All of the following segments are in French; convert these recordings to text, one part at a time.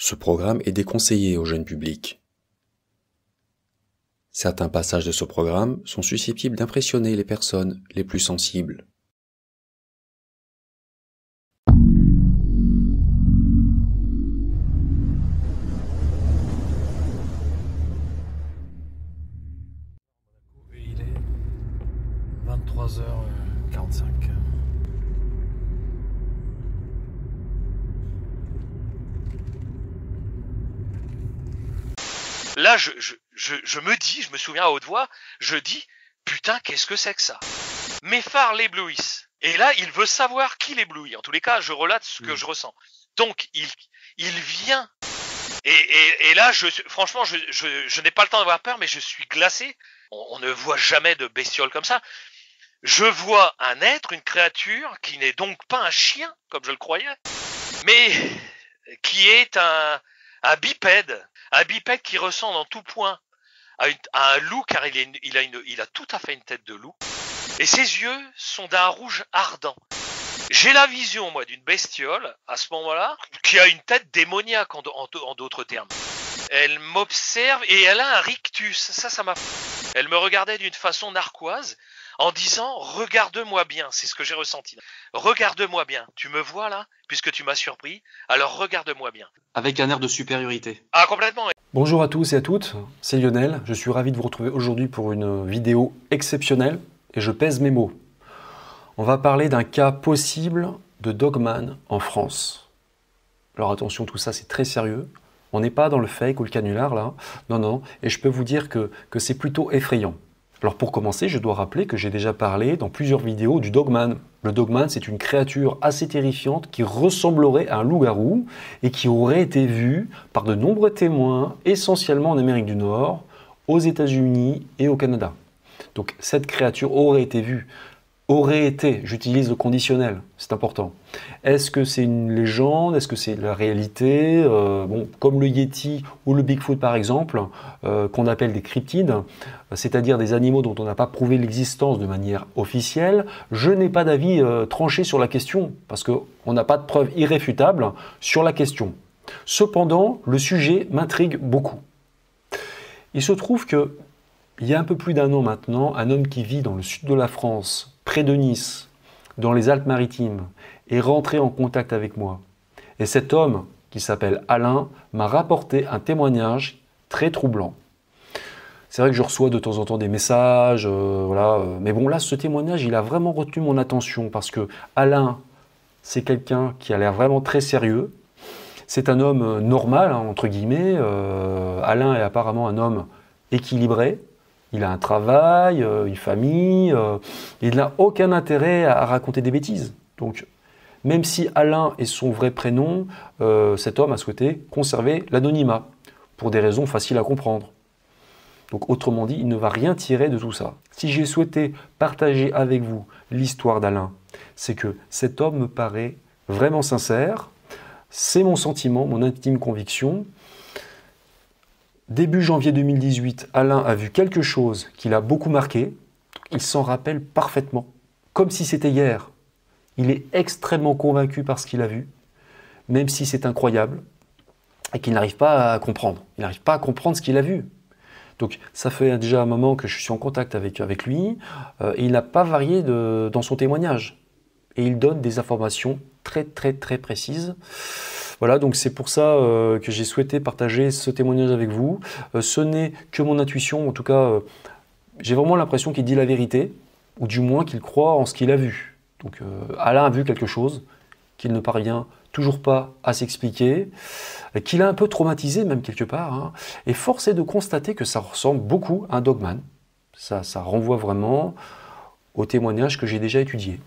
Ce programme est déconseillé au jeune public. Certains passages de ce programme sont susceptibles d'impressionner les personnes les plus sensibles. Il est 23h45. Là, je, je, je, je me dis, je me souviens à haute voix, je dis, putain, qu'est-ce que c'est que ça? Mes phares l'éblouissent. Et là, il veut savoir qui l'éblouit. En tous les cas, je relate ce que Mm. je ressens. Donc, il, il vient. Et, et, et là, je, franchement, je, je, je n'ai pas le temps d'avoir peur, mais je suis glacé. On, on ne voit jamais de bestiole comme ça. Je vois un être, une créature, qui n'est donc pas un chien, comme je le croyais, mais qui est un, un bipède. Un bipède qui ressemble en tout point à, un loup, car il, a tout à fait une tête de loup. Et ses yeux sont d'un rouge ardent. J'ai la vision, moi, d'une bestiole, à ce moment-là, qui a une tête démoniaque, en, en- en d'autres termes. Elle m'observe et elle a un rictus. Ça, ça m'a... Elle me regardait d'une façon narquoise, en disant « Regarde-moi bien », c'est ce que j'ai ressenti. « Regarde-moi bien. Tu me vois, là Puisque tu m'as surpris, alors regarde-moi bien. Avec un air de supériorité. » Ah, complètement. Bonjour à tous et à toutes, c'est Lionel. Je suis ravi de vous retrouver aujourd'hui pour une vidéo exceptionnelle et je pèse mes mots. On va parler d'un cas possible de dogman en France. Alors attention, tout ça c'est très sérieux. On n'est pas dans le fake ou le canular là. Non, non. Et je peux vous dire que, que c'est plutôt effrayant. Alors pour commencer, je dois rappeler que j'ai déjà parlé dans plusieurs vidéos du dogman. Le dogman, c'est une créature assez terrifiante qui ressemblerait à un loup-garou et qui aurait été vue par de nombreux témoins, essentiellement en Amérique du Nord, aux États-Unis et au Canada. Donc cette créature aurait été vue, aurait été, j'utilise le conditionnel, c'est important. Est-ce que c'est une légende? Est-ce que c'est la réalité? Euh, Bon, comme le Yeti ou le Bigfoot par exemple, euh, qu'on appelle des cryptides, c'est-à-dire des animaux dont on n'a pas prouvé l'existence de manière officielle, je n'ai pas d'avis euh, tranché sur la question, parce qu'on n'a pas de preuves irréfutables sur la question. Cependant, le sujet m'intrigue beaucoup. Il se trouve que il y a un peu plus d'un an maintenant, un homme qui vit dans le sud de la France, près de Nice, dans les Alpes-Maritimes, est rentré en contact avec moi. Et cet homme, qui s'appelle Alain, m'a rapporté un témoignage très troublant. C'est vrai que je reçois de temps en temps des messages, euh, voilà. euh, mais bon, là, ce témoignage, il a vraiment retenu mon attention parce que Alain, c'est quelqu'un qui a l'air vraiment très sérieux. C'est un homme euh, normal, hein, entre guillemets. Alain est apparemment un homme équilibré. Il a un travail, euh, une famille. euh, il n'a aucun intérêt à, raconter des bêtises. Donc, même si Alain est son vrai prénom, euh, cet homme a souhaité conserver l'anonymat pour des raisons faciles à comprendre. Donc autrement dit, il ne va rien tirer de tout ça. Si j'ai souhaité partager avec vous l'histoire d'Alain, c'est que cet homme me paraît vraiment sincère, c'est mon sentiment, mon intime conviction. Début janvier 2018, Alain a vu quelque chose qui l'a beaucoup marqué, il s'en rappelle parfaitement, comme si c'était hier. Il est extrêmement convaincu par ce qu'il a vu, même si c'est incroyable, et qu'il n'arrive pas à comprendre. Il n'arrive pas à comprendre ce qu'il a vu. Donc ça fait déjà un moment que je suis en contact avec, lui, euh, et il n'a pas varié dans son témoignage. Et il donne des informations très très très précises. Voilà, donc c'est pour ça euh, que j'ai souhaité partager ce témoignage avec vous. Euh, ce n'est que mon intuition, en tout cas, euh, j'ai vraiment l'impression qu'il dit la vérité, ou du moins qu'il croit en ce qu'il a vu. Donc Alain a vu quelque chose qu'il ne parvient toujours pas à s'expliquer, qu'il a un peu traumatisé même quelque part. hein. Et force est de constater que ça ressemble beaucoup à un dogman. Ça, ça renvoie vraiment au témoignage que j'ai déjà étudié.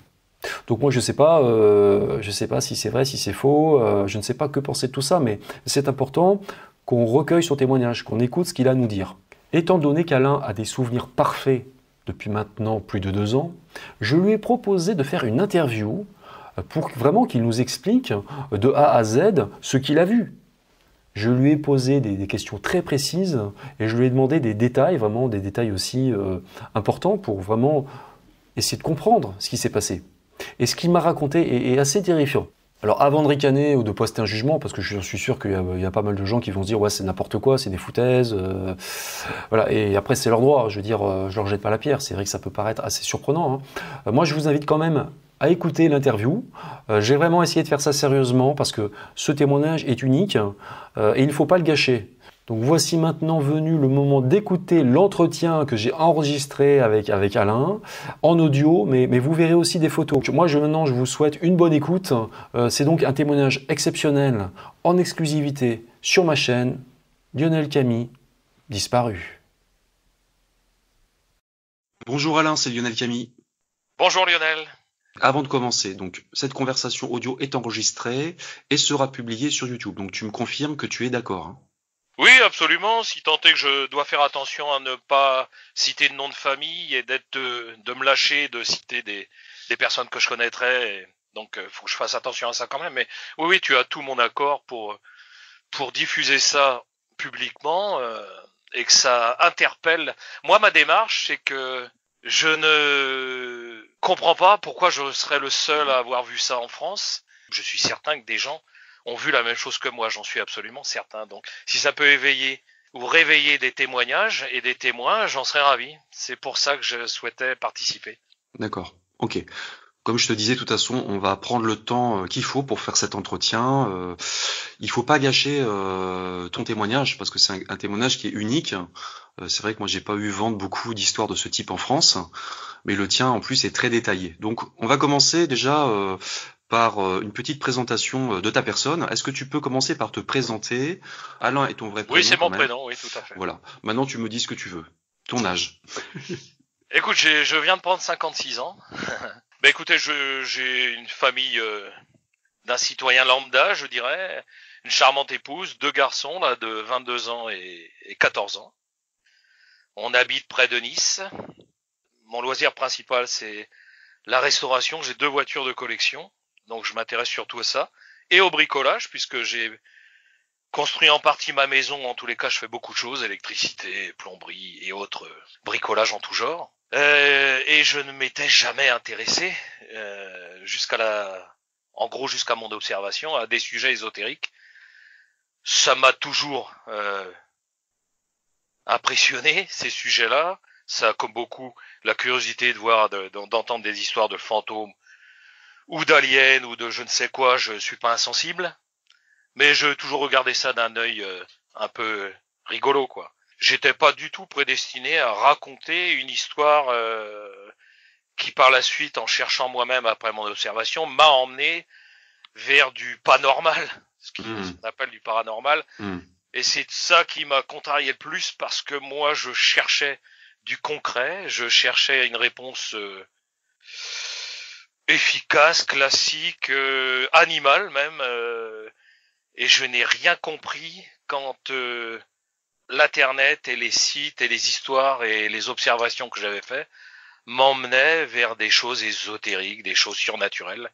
Donc moi je ne sais pas, euh, sais pas si c'est vrai, si c'est faux, euh, je ne sais pas que penser de tout ça, mais c'est important qu'on recueille son témoignage, qu'on écoute ce qu'il a à nous dire. Étant donné qu'Alain a des souvenirs parfaits depuis maintenant plus de deux ans, je lui ai proposé de faire une interview pour vraiment qu'il nous explique de A à Z ce qu'il a vu. Je lui ai posé des, des questions très précises et je lui ai demandé des détails, vraiment des détails aussi euh, importants pour vraiment essayer de comprendre ce qui s'est passé. Et ce qu'il m'a raconté est, assez terrifiant. Alors avant de ricaner ou de poster un jugement, parce que je suis sûr qu'il y, a pas mal de gens qui vont se dire ouais c'est n'importe quoi, c'est des foutaises, euh, voilà. Et après c'est leur droit. Je veux dire, euh, je leur jette pas la pierre. C'est vrai que ça peut paraître assez surprenant. Hein. Euh, moi je vous invite quand même à écouter l'interview. J'ai vraiment essayé de faire ça sérieusement parce que ce témoignage est unique et il ne faut pas le gâcher. Donc voici maintenant venu le moment d'écouter l'entretien que j'ai enregistré avec, avec Alain en audio, mais, mais, vous verrez aussi des photos. Moi je, maintenant je vous souhaite une bonne écoute. Euh, c'est donc un témoignage exceptionnel en exclusivité sur ma chaîne. Lionel Camille, disparu. Bonjour Alain, c'est Lionel Camille. Bonjour Lionel. Avant de commencer, donc cette conversation audio est enregistrée et sera publiée sur YouTube. Donc tu me confirmes que tu es d'accord hein oui, absolument. Si tant est que je dois faire attention à ne pas citer de nom de famille et d'être de, me lâcher de citer des, des personnes que je connaîtrais. donc, il euh, faut que je fasse attention à ça quand même. Mais oui, oui, tu as tout mon accord pour pour diffuser ça publiquement euh, et que ça interpelle. Moi, ma démarche, c'est que je ne comprends pas pourquoi je serais le seul à avoir vu ça en France. Je suis certain que des gens ont vu la même chose que moi, j'en suis absolument certain. Donc, si ça peut éveiller ou réveiller des témoignages et des témoins, j'en serais ravi. C'est pour ça que je souhaitais participer. D'accord. Ok. Comme je te disais, de toute façon, on va prendre le temps euh, qu'il faut pour faire cet entretien. Euh, il faut pas gâcher euh, ton témoignage parce que c'est un, témoignage qui est unique. Euh, c'est vrai que moi j'ai pas eu vent de beaucoup d'histoires de ce type en France, mais le tien en plus est très détaillé. Donc on va commencer déjà par euh, une petite présentation euh, de ta personne. Est-ce que tu peux commencer par te présenter? Alain est ton vrai prénom Oui, c'est mon prénom, oui, tout à fait. Voilà. Maintenant, tu me dis ce que tu veux. Ton âge. Écoute, je viens de prendre 56 ans. bah écoutez, j'ai une famille euh, d'un citoyen lambda, je dirais. Une charmante épouse, deux garçons là de 22 ans et, et 14 ans. On habite près de Nice. Mon loisir principal, c'est la restauration. J'ai deux voitures de collection donc je m'intéresse surtout à ça, et au bricolage, puisque j'ai construit en partie ma maison, en tous les cas je fais beaucoup de choses, électricité, plomberie et autres euh, bricolages en tout genre. Euh, et je ne m'étais jamais intéressé euh, jusqu'à la, en gros jusqu'à mon observation, à des sujets ésotériques. Ça m'a toujours impressionné ces sujets-là. Ça comme beaucoup la curiosité de voir, d'entendre des histoires de fantômes ou d'aliens ou de je ne sais quoi, je suis pas insensible, mais je toujours regardé ça d'un œil euh, un peu rigolo quoi. J'étais pas du tout prédestiné à raconter une histoire euh, qui par la suite, en cherchant moi-même après mon observation, m'a emmené vers du pas normal, ce hmm. qu'on appelle du paranormal. Hmm. Et c'est ça qui m'a contrarié le plus parce que moi je cherchais du concret, je cherchais une réponse euh, efficace, classique, euh, animal même. Euh, et je n'ai rien compris quand euh, l'internet et les sites et les histoires et les observations que j'avais fait m'emmenaient vers des choses ésotériques, des choses surnaturelles.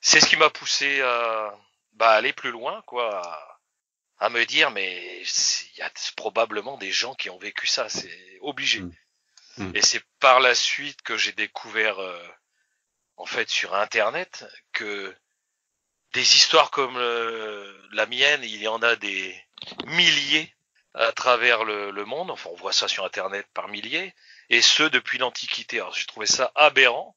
C'est ce qui m'a poussé à bah, aller plus loin, quoi, à, me dire mais il y a probablement des gens qui ont vécu ça, c'est obligé. Mmh. Mmh. Et c'est par la suite que j'ai découvert en fait sur Internet que des histoires comme la mienne, il y en a des milliers à travers le, monde. Enfin, on voit ça sur Internet par milliers, et ce depuis l'Antiquité. Alors, j'ai trouvé ça aberrant.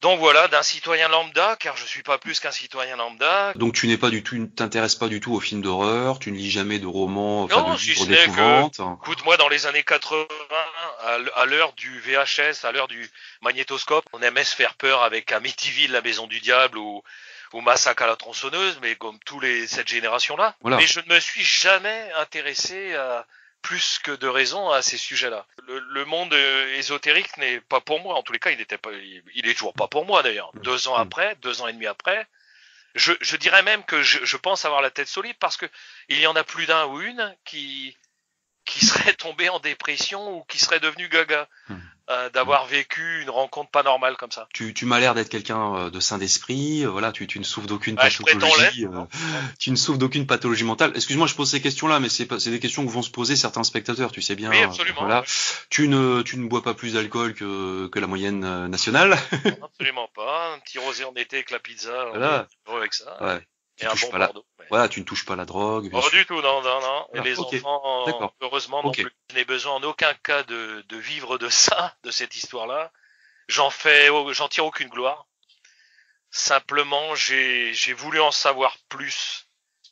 Donc voilà, d'un citoyen lambda, car je suis pas plus qu'un citoyen lambda. Donc tu n'es pas du tout, t'intéresses pas du tout aux films d'horreur, tu ne lis jamais de romans, enfin non, de livres d'épouvante. Écoute, moi dans les années 80, à l'heure du VHS, à l'heure du magnétoscope, on aimait se faire peur avec Amityville, la maison du diable ou ou Massacre à la tronçonneuse, mais comme tous les cette génération-là. Mais je ne me suis jamais intéressé à plus que de raison à ces sujets-là. Le, monde euh, ésotérique n'est pas pour moi. En tous les cas, il n'était pas, il, est toujours pas pour moi d'ailleurs. Mm. Deux ans mm. après, deux ans et demi après, je, je dirais même que je, je, pense avoir la tête solide parce que il y en a plus d'un ou une qui qui serait tombé en dépression ou qui serait devenu gaga. Euh, d'avoir vécu une rencontre pas normale comme ça. Tu, tu m'as l'air d'être quelqu'un euh, de sain d'esprit, euh, voilà, tu, tu ne souffres d'aucune Bah, pathologie, euh, hein. tu ne souffres d'aucune pathologie mentale. Excuse-moi, je pose ces questions-là, mais c'est des questions que vont se poser certains spectateurs, tu sais bien. Oui, absolument. Voilà, tu ne, tu ne bois pas plus d'alcool que, que la moyenne nationale. Absolument pas. Un petit rosé en été avec la pizza, on Voilà. est heureux avec ça. Ouais. Et un touches bon pas la- Bordeaux. ouais. Voilà, tu ne touches pas la drogue. Pas sûr. du tout, non, non, non. Et Ah, les enfants, heureusement non plus. Je n'ai besoin en aucun cas de, de vivre de ça, de cette histoire-là. J'en fais, j'en tire aucune gloire. Simplement, j'ai, voulu en savoir plus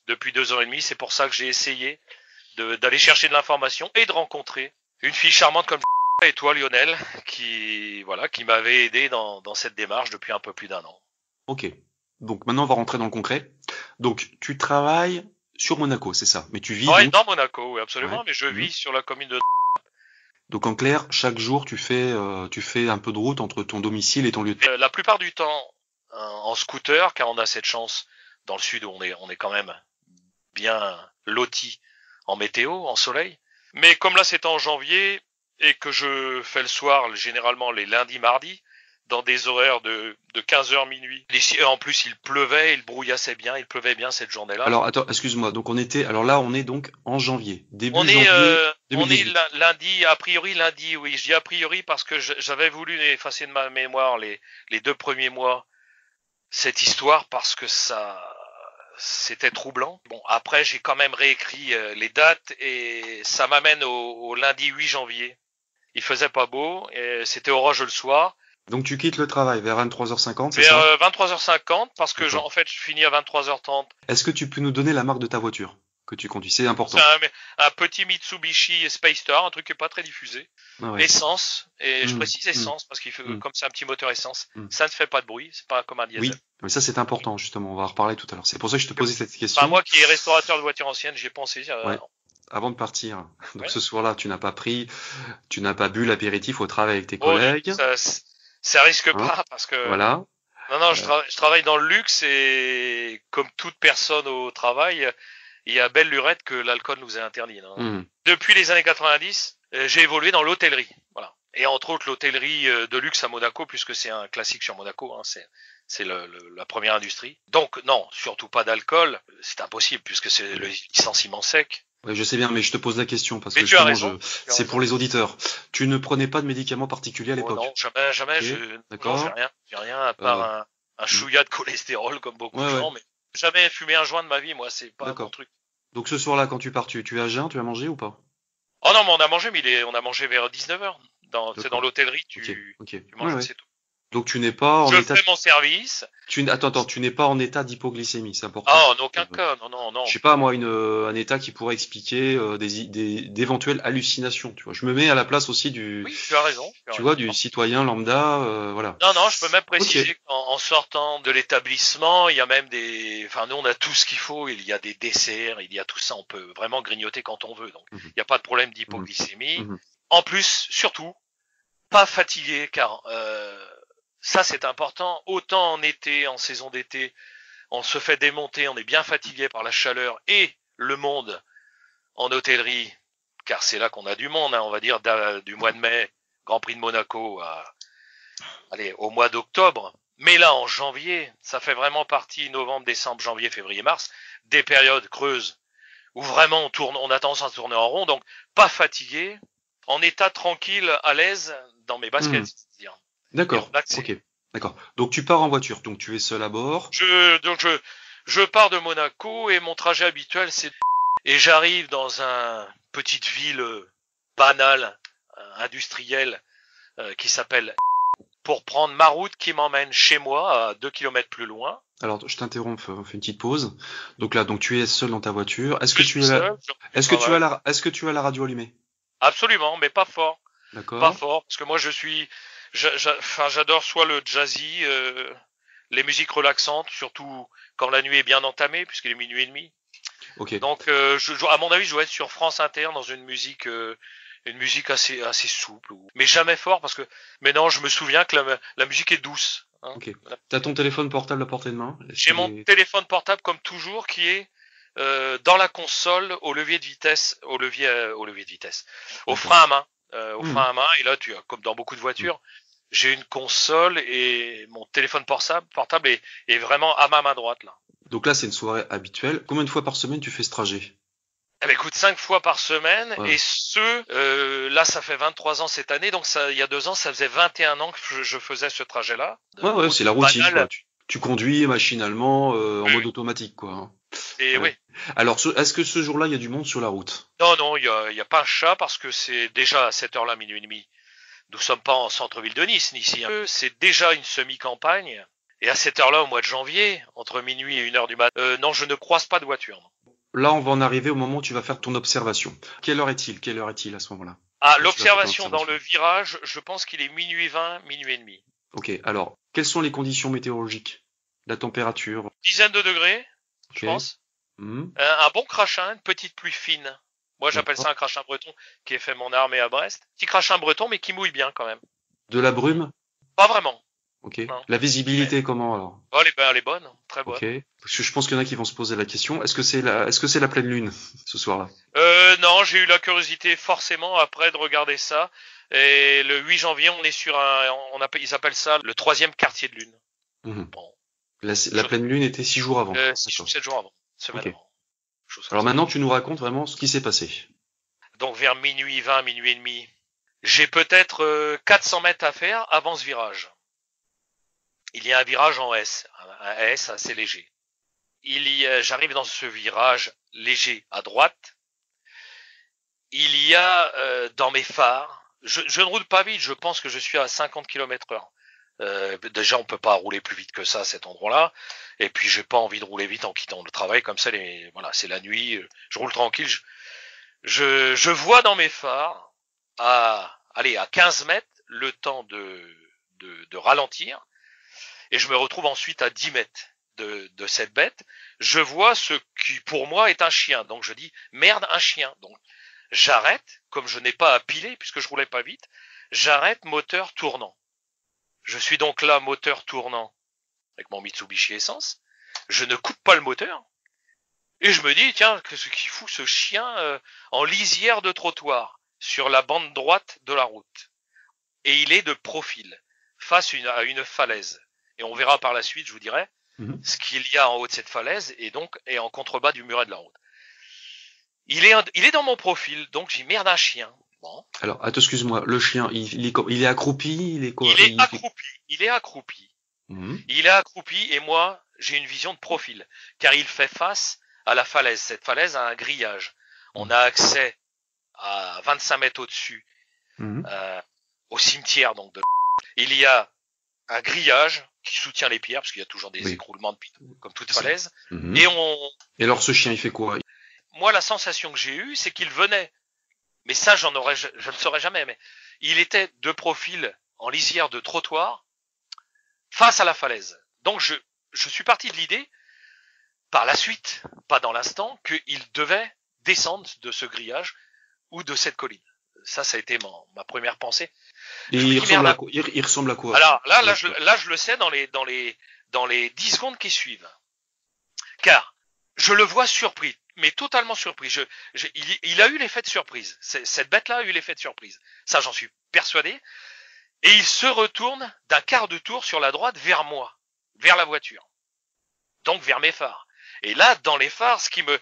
depuis deux ans et demi. C'est pour ça que j'ai essayé d'aller chercher de l'information et de rencontrer une fille charmante comme et toi, Lionel, qui, voilà, qui m'avait aidé dans, dans cette démarche depuis un peu plus d'un an. Ok. Donc maintenant, on va rentrer dans le concret. Donc, tu travailles sur Monaco, c'est ça? Mais tu vis. Donc, dans Monaco, oui, absolument, Ouais. mais je Mhm. vis sur la commune de donc en clair, chaque jour, tu fais, euh, tu fais un peu de route entre ton domicile et ton lieu de Euh, la plupart du temps euh, en scooter, car on a cette chance dans le sud où on est, on est quand même bien loti en météo, en soleil. Mais comme là c'est en janvier et que je fais le soir généralement les lundis, mardis, dans des horaires de, de 15h minuit. Ici, en plus il pleuvait, il brouillassait bien, il pleuvait bien cette journée-là. Alors attends, excuse-moi. Donc on était, alors là on est donc en janvier, début on est, janvier. euh, on est 2018. lin- lundi, a priori lundi, oui. Je dis a priori parce que j'avais voulu effacer de ma mémoire les, les deux premiers mois cette histoire parce que ça c'était troublant. Bon, après j'ai quand même réécrit euh, les dates et ça m'amène au, au lundi 8 janvier. Il faisait pas beau, c'était orageux le soir. Donc tu quittes le travail vers 23h50, c'est Vers ça euh, 23h50 parce que en fait je finis à 23h30. Est-ce que tu peux nous donner la marque de ta voiture que tu conduis? C'est important. Un, un petit Mitsubishi Space Star, un truc qui est pas très diffusé. Ah ouais. Essence, et je Mm, précise essence parce qu'il fait, Mm. comme c'est un petit moteur essence, ça ne fait pas de bruit, c'est pas comme un diesel. Oui, mais ça c'est important justement. On va en reparler tout à l'heure. C'est pour ça que je te posais cette question. Enfin, moi qui est restaurateur de voitures anciennes, j'ai pensé. euh, Ouais. Avant de partir, donc Ouais. ce soir-là, tu n'as pas pris, tu n'as pas bu l'apéritif au travail avec tes bon, collègues. ça, ça risque Hein pas parce que Voilà. non non, je, Euh. trava- je travaille dans le luxe et comme toute personne au travail, il y a belle lurette que l'alcool nous est interdit. Hmm. Depuis les années 90, euh, j'ai évolué dans l'hôtellerie, voilà. Et entre autres l'hôtellerie euh, de luxe à Monaco, puisque c'est un classique sur Monaco, hein, c'est la première industrie. Donc non, surtout pas d'alcool, c'est impossible puisque c'est le licenciement sec. Je sais bien, mais je te pose la question parce Mais que je- c'est pour les auditeurs. Tu ne prenais pas de médicaments particuliers à Oh l'époque. non, jamais, jamais, je, d'accord. j'ai rien, j'ai rien à part Euh, un, un chouïa de cholestérol comme beaucoup Ouais, de ouais. gens, mais jamais fumé un joint de ma vie, moi, c'est pas D'accord. mon truc. Donc ce soir-là, quand tu pars, tu, tu as jeun, tu as mangé ou pas? Oh non, mais on a mangé, mais il est, on a mangé vers 19h. Dans, c'est dans l'hôtellerie, tu, tu manges, ouais. c'est tout. Donc tu n'es pas en Je état. fais mon service. Tu, attends, attends, tu n'es pas en état d'hypoglycémie, c'est important. Ah, en aucun cas, non, non, non. Je sais pas moi, une, euh, un état qui pourrait expliquer euh, des, des d'éventuelles hallucinations. Tu vois, je me mets à la place aussi du, Oui, tu as raison. tu as tu raison. vois, du citoyen lambda, euh, voilà. Non, non, je peux même préciser qu'en en sortant de l'établissement, il y a même des. Enfin, nous, on a tout ce qu'il faut. Il y a des desserts, il y a tout ça. On peut vraiment grignoter quand on veut. Donc, Mhm. il n'y a pas de problème d'hypoglycémie. Mhm. En plus, surtout, pas fatigué, car euh, ça, c'est important. Autant en été, en saison d'été, on se fait démonter, on est bien fatigué par la chaleur et le monde en hôtellerie, car c'est là qu'on a du monde, hein, on va dire, du mois de mai, Grand Prix de Monaco allez, au mois d'octobre. Mais là, en janvier, ça fait vraiment partie, novembre, décembre, janvier, février, mars, des périodes creuses où vraiment on tourne, on a tendance à tourner en rond, donc pas fatigué, en état tranquille, à l'aise dans mes baskets. Mhm. D'accord. Ok. D'accord. Donc tu pars en voiture, donc tu es seul à bord. Je, donc je, je pars de Monaco et mon trajet habituel c'est et j'arrive dans un petite ville euh, banale, euh, industrielle, euh, qui s'appelle pour prendre ma route qui m'emmène chez moi à deux kilomètres plus loin. Alors je t'interromps, on fait une petite pause. Donc là, donc tu es seul dans ta voiture. Est-ce que tu as, seul, je- est-ce que tu as la, est-ce que tu as la radio allumée? Absolument, mais pas fort. D'accord. Pas fort, parce que moi je suis, j'adore soit le jazzy, euh, les musiques relaxantes, surtout quand la nuit est bien entamée, puisqu'il est minuit et demi. Donc, euh, je, je- à mon avis, je dois être sur France Inter dans une musique, euh, une musique assez, assez souple, ou- mais jamais fort parce que, mais non, je me souviens que la, la musique est douce. hein. Ok. T'as ton téléphone portable à portée de main? J'ai mon téléphone portable comme toujours qui est dans la console au levier de vitesse, au levier, au levier de vitesse, au frein à main. euh, au Mhm. frein à main. Et là, tu as, comme dans beaucoup de voitures, j'ai une console et mon téléphone portable, portable est, est vraiment à ma main droite là. Donc là, c'est une soirée habituelle. Combien de fois par semaine tu fais ce trajet? Eh ben, écoute, cinq fois par semaine, Ouais. et ce, euh, là, ça fait 23 ans cette année, donc ça, il y a deux ans, ça faisait 21 ans que je, je faisais ce trajet-là. Ouais, ouais, c'est la routine. quoi. Tu, tu conduis machinalement euh, en Oui. mode automatique, quoi. hein. Et Ouais. oui. Alors, ce- est-ce que ce jour-là, il y a du monde sur la route? Non, non, il y a, il y a pas un chat parce que c'est déjà à cette heure-là, minuit et demi. Nous sommes pas en centre-ville de Nice, ici. hein. C'est déjà une semi-campagne. Et à cette heure-là, au mois de janvier, entre minuit et une heure du matin, euh, non, je ne croise pas de voiture. Là, on va en arriver au moment où tu vas faire ton observation. Quelle heure est-il? Quelle heure est-il à ce moment-là? Ah, l'observation dans le virage, je pense qu'il est minuit 20, minuit et demi. Ok, alors, quelles sont les conditions météorologiques? La température? Dizaine de degrés, je pense. Hmm, Un, un bon crachin, une petite pluie fine. Moi, j'appelle ça un crachin breton qui est fait mon armée à Brest. Petit crachin breton, mais qui mouille bien quand même. De la brume? Pas vraiment. Ok. Non. La visibilité, comment alors? Oh, elle est, ben, elle est bonne, très bonne. Ok. Parce que je pense qu'il y en a qui vont se poser la question. Est-ce que c'est la, est-ce que c'est la pleine lune ce soir-là? Euh, non, j'ai eu la curiosité forcément après de regarder ça. Et le 8 janvier, on est sur un, on appelle, ils appellent ça le troisième quartier de lune. Mhm. Bon, La, la Je- pleine lune était six jours avant. euh, six sept jours avant, semaine Ok. avant. Chose Alors maintenant, tu nous racontes vraiment ce qui s'est passé. Donc vers minuit 20, minuit et demi, j'ai peut-être euh, 400 mètres à faire avant ce virage. Il y a un virage en S, un un S assez léger. Il y a, j'arrive dans ce virage léger à droite. Il y a euh, dans mes phares, je, je ne roule pas vite, je pense que je suis à 50 km heure. Euh, déjà, on peut pas rouler plus vite que ça à cet endroit-là. Et puis, j'ai pas envie de rouler vite en quittant le travail comme ça. Les, voilà, c'est la nuit. euh, Je roule tranquille. Je, je, je vois dans mes phares à, allez, à 15 mètres le temps de, de, de ralentir. Et je me retrouve ensuite à 10 mètres de, de cette bête. Je vois ce qui, pour moi, est un chien. Donc, je dis, merde, un chien. Donc, j'arrête, comme je n'ai pas à piler, puisque je roulais pas vite, j'arrête moteur tournant. Je suis donc là, moteur tournant, avec mon Mitsubishi Essence. Je ne coupe pas le moteur. Et je me dis, tiens, qu'est-ce qu'il fout ce chien euh, en lisière de trottoir, sur la bande droite de la route. Et il est de profil, face une- à une falaise. Et on verra par la suite, je vous dirai, Mhm. ce qu'il y a en haut de cette falaise et donc et en contrebas du muret de la route. Il est, il est dans mon profil, donc j'ai merde un chien. Alors, attends, excuse-moi, le chien, il, il est, co- il est accroupi, il est quoi? Il est accroupi, il est accroupi. Mhm. Il est accroupi et moi, j'ai une vision de profil, car il fait face à la falaise. Cette falaise a un grillage. On a accès à 25 mètres au-dessus Mhm. euh, au cimetière donc de il y a un grillage qui soutient les pierres parce qu'il y a toujours des Oui. écroulements de pierres, comme toute falaise Mhm. et on Et alors, ce chien, il fait quoi? Moi la sensation que j'ai eue c'est qu'il venait mais ça j'en aurais je, je ne saurais jamais mais il était de profil en lisière de trottoir face à la falaise. Donc je je suis parti de l'idée par la suite pas dans l'instant qu'il devait descendre de ce grillage ou de cette colline. Ça ça a été ma première pensée. Et il ressemble, à quoi? Il, il ressemble à quoi? Alors là, là, Ouais. je, là, je le sais dans les, dans les, dans les 10 secondes qui suivent. Car je le vois surpris, mais totalement surpris. Il, a eu l'effet de surprise. Cette bête-là a eu l'effet de surprise. Ça, j'en suis persuadé. Et il se retourne d'un quart de tour sur la droite vers moi, vers la voiture. Donc vers mes phares. Et là, dans les phares, ce qui me,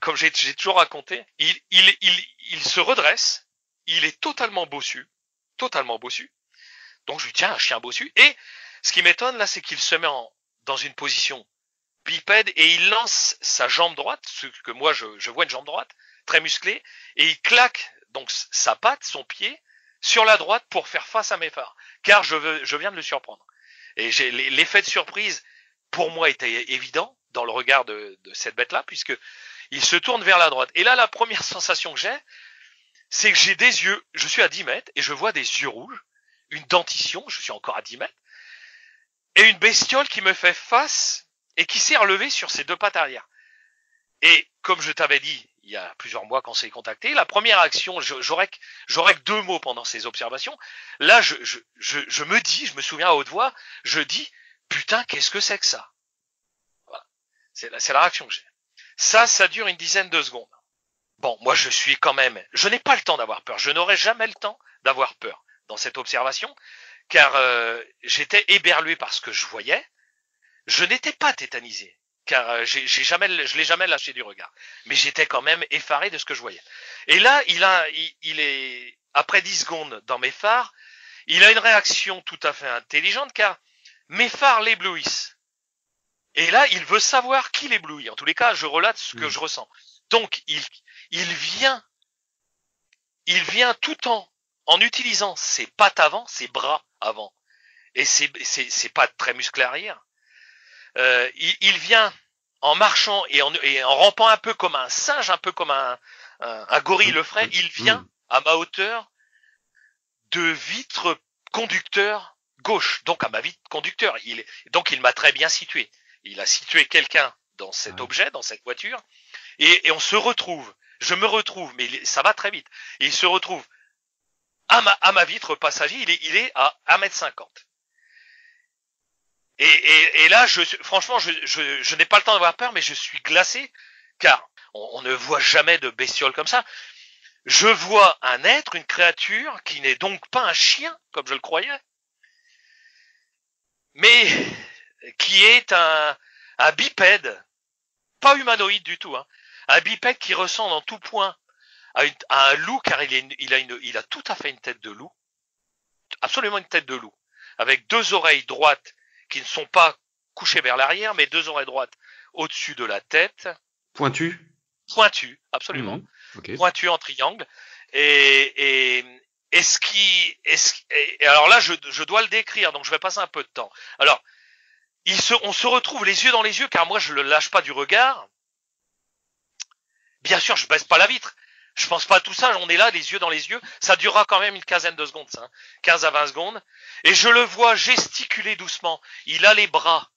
comme j'ai toujours raconté, il, se redresse. Il est totalement bossu, totalement bossu. Donc je lui tiens un chien bossu. Et ce qui m'étonne là, c'est qu'il se met dans une position bipède et il lance sa jambe droite, ce que moi je, vois une jambe droite, très musclée, et il claque donc sa patte, son pied, sur la droite pour faire face à mes phares. Car je, veux, je viens de le surprendre. Et l'effet de surprise, pour moi, était évident dans le regard de, de cette bête-là, puisque il se tourne vers la droite. Et là, la première sensation que j'ai, c'est que j'ai des yeux, je suis à 10 mètres, et je vois des yeux rouges, une dentition, je suis encore à 10 mètres, et une bestiole qui me fait face et qui s'est relevée sur ses deux pattes arrière. Et comme je t'avais dit il y a plusieurs mois quand s'est contacté, la première action, j'aurais que, deux mots pendant ces observations. Là, je, je, je, je me dis, je me souviens à haute voix, je dis, putain, qu'est-ce que c'est que ça? Voilà. C'est la, la réaction que j'ai. Ça, ça dure une dizaine de secondes. Bon, moi je suis quand même, je n'ai pas le temps d'avoir peur, je n'aurai jamais le temps d'avoir peur dans cette observation, car euh, j'étais éberlué par ce que je voyais, je n'étais pas tétanisé, car euh, j'ai jamais, je l'ai jamais lâché du regard, mais j'étais quand même effaré de ce que je voyais. Et là, il a, il, est après 10 secondes dans mes phares, il a une réaction tout à fait intelligente, car mes phares l'éblouissent. Et là, il veut savoir qui l'éblouit. En tous les cas, je relate ce que hmm. je ressens. Donc, il, il vient, il vient tout en, en utilisant ses pattes avant, ses bras avant, et ses, ses, pattes très musclées arrière. Euh, il, il, vient en marchant et en, et en rampant un peu comme un singe, un peu comme un, un, gorille le ferait. Il vient à ma hauteur de vitre conducteur gauche, donc à ma vitre conducteur. Il, donc il m'a très bien situé. Il a situé quelqu'un dans cet objet, dans cette voiture, et, et, on se retrouve je me retrouve, mais ça va très vite. Et il se retrouve à ma, à ma vitre passager, il est, il est à 1m50. Et, là, je, franchement, je, n'ai pas le temps d'avoir peur, mais je suis glacé, car on, ne voit jamais de bestiole comme ça. Je vois un être, une créature, qui n'est donc pas un chien, comme je le croyais, mais qui est un, bipède, pas humanoïde du tout, hein, un bipède qui ressemble en tout point à, un loup, car il, a il a tout à fait une tête de loup, absolument une tête de loup, avec deux oreilles droites qui ne sont pas couchées vers l'arrière, mais deux oreilles droites au-dessus de la tête. Pointu Pointu, absolument. Mmh, Pointu en triangle. Et, et, et ce qui, et alors là, je, je dois le décrire, donc je vais passer un peu de temps. Alors, il se, on se retrouve les yeux dans les yeux, car moi je le lâche pas du regard. Bien sûr, je baisse pas la vitre. Je pense pas à tout ça, on est là, les yeux dans les yeux. Ça durera quand même une quinzaine de secondes, ça. 15 hein. à 20 secondes. Et je le vois gesticuler doucement. Il a les bras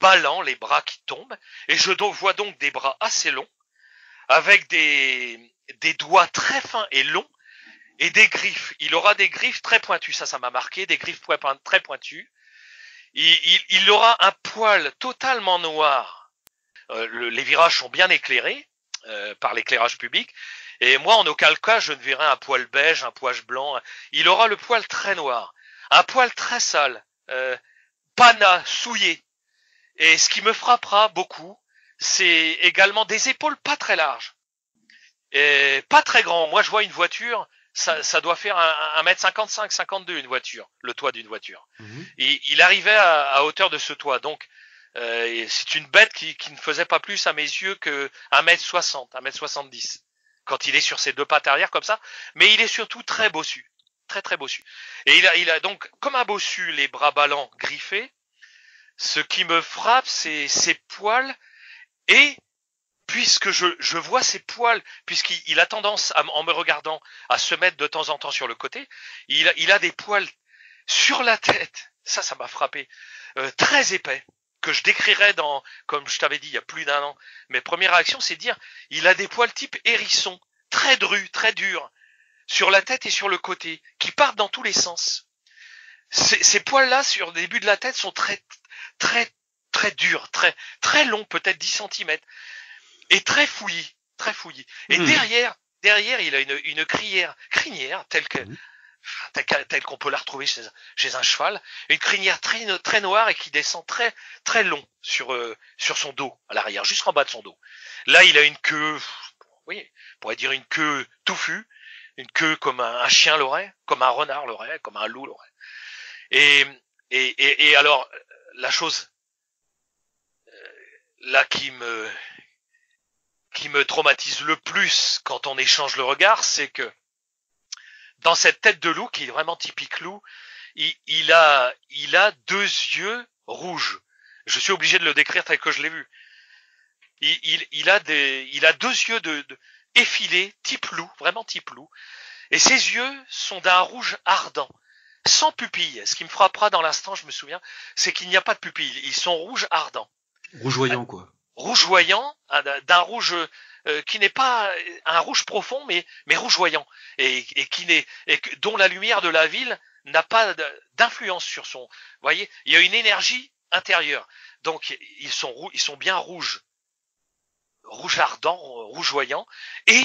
ballants, les bras qui tombent. Et je vois donc des bras assez longs, avec des, des doigts très fins et longs, et des griffes. Il aura des griffes très pointues, ça, ça m'a marqué, des griffes très pointues. Il, il, aura un poil totalement noir. Euh, les virages sont bien éclairés euh, par l'éclairage public. Et moi, en aucun cas, je ne verrai un poil beige, un poil blanc. Il aura le poil très noir, un poil très sale, euh, pana, souillé. Et ce qui me frappera beaucoup, c'est également des épaules pas très larges, et pas très grands. Moi, je vois une voiture, ça, ça doit faire un, mètre 55, 52 une voiture, le toit d'une voiture. Mhm. il arrivait à, à, hauteur de ce toit, donc euh, c'est une bête qui, qui, ne faisait pas plus à mes yeux que 1m60, 1m70 quand il est sur ses deux pattes arrière comme ça, mais il est surtout très bossu, très très bossu. Et il a, donc comme un bossu les bras ballants griffés. Ce qui me frappe, c'est ses poils et puisque je, vois ses poils, puisqu'il a tendance, en me regardant, à se mettre de temps en temps sur le côté, il a, il a des poils sur la tête, ça, ça m'a frappé, euh, très épais, que je décrirais dans, comme je t'avais dit il y a plus d'un an, mes premières réactions, c'est de dire, il a des poils type hérisson, très drus, très durs, sur la tête et sur le côté, qui partent dans tous les sens. Ces, poils-là, sur le début de la tête, sont très, très, très durs, très, très longs, peut-être 10 cm, et très fouillis, très fouillis. Et hmm. derrière, derrière, il a une, une crière, crinière, telle que, hmm telle qu'on peut la retrouver chez, un cheval, une crinière très, très noire et qui descend très très long sur euh, sur son dos à l'arrière, jusqu'en bas de son dos. Là, il a une queue, oui, on pourrait dire une queue touffue, une queue comme un, chien l'aurait, comme un renard l'aurait, comme un loup l'aurait. Et, et, et, et, alors, la chose euh, là qui me qui me traumatise le plus quand on échange le regard, c'est que dans cette tête de loup qui est vraiment typique loup, il, a, il a deux yeux rouges. Je suis obligé de le décrire tel que je l'ai vu. Il, il, a des, il a deux yeux de, effilés, type loup, vraiment type loup. Et ses yeux sont d'un rouge ardent, sans pupille. Ce qui me frappera dans l'instant, je me souviens, c'est qu'il n'y a pas de pupille. Ils sont rouges ardents. Rougeoyant, quoi. Rougeoyant, d'un rouge euh, qui n'est pas un rouge profond, mais, mais rougeoyant, et, et qui n'est, et dont la lumière de la ville n'a pas d'influence sur son. Vous voyez, il y a une énergie intérieure. Donc ils sont ils sont bien rouges. rouge ardent, rougeoyant, et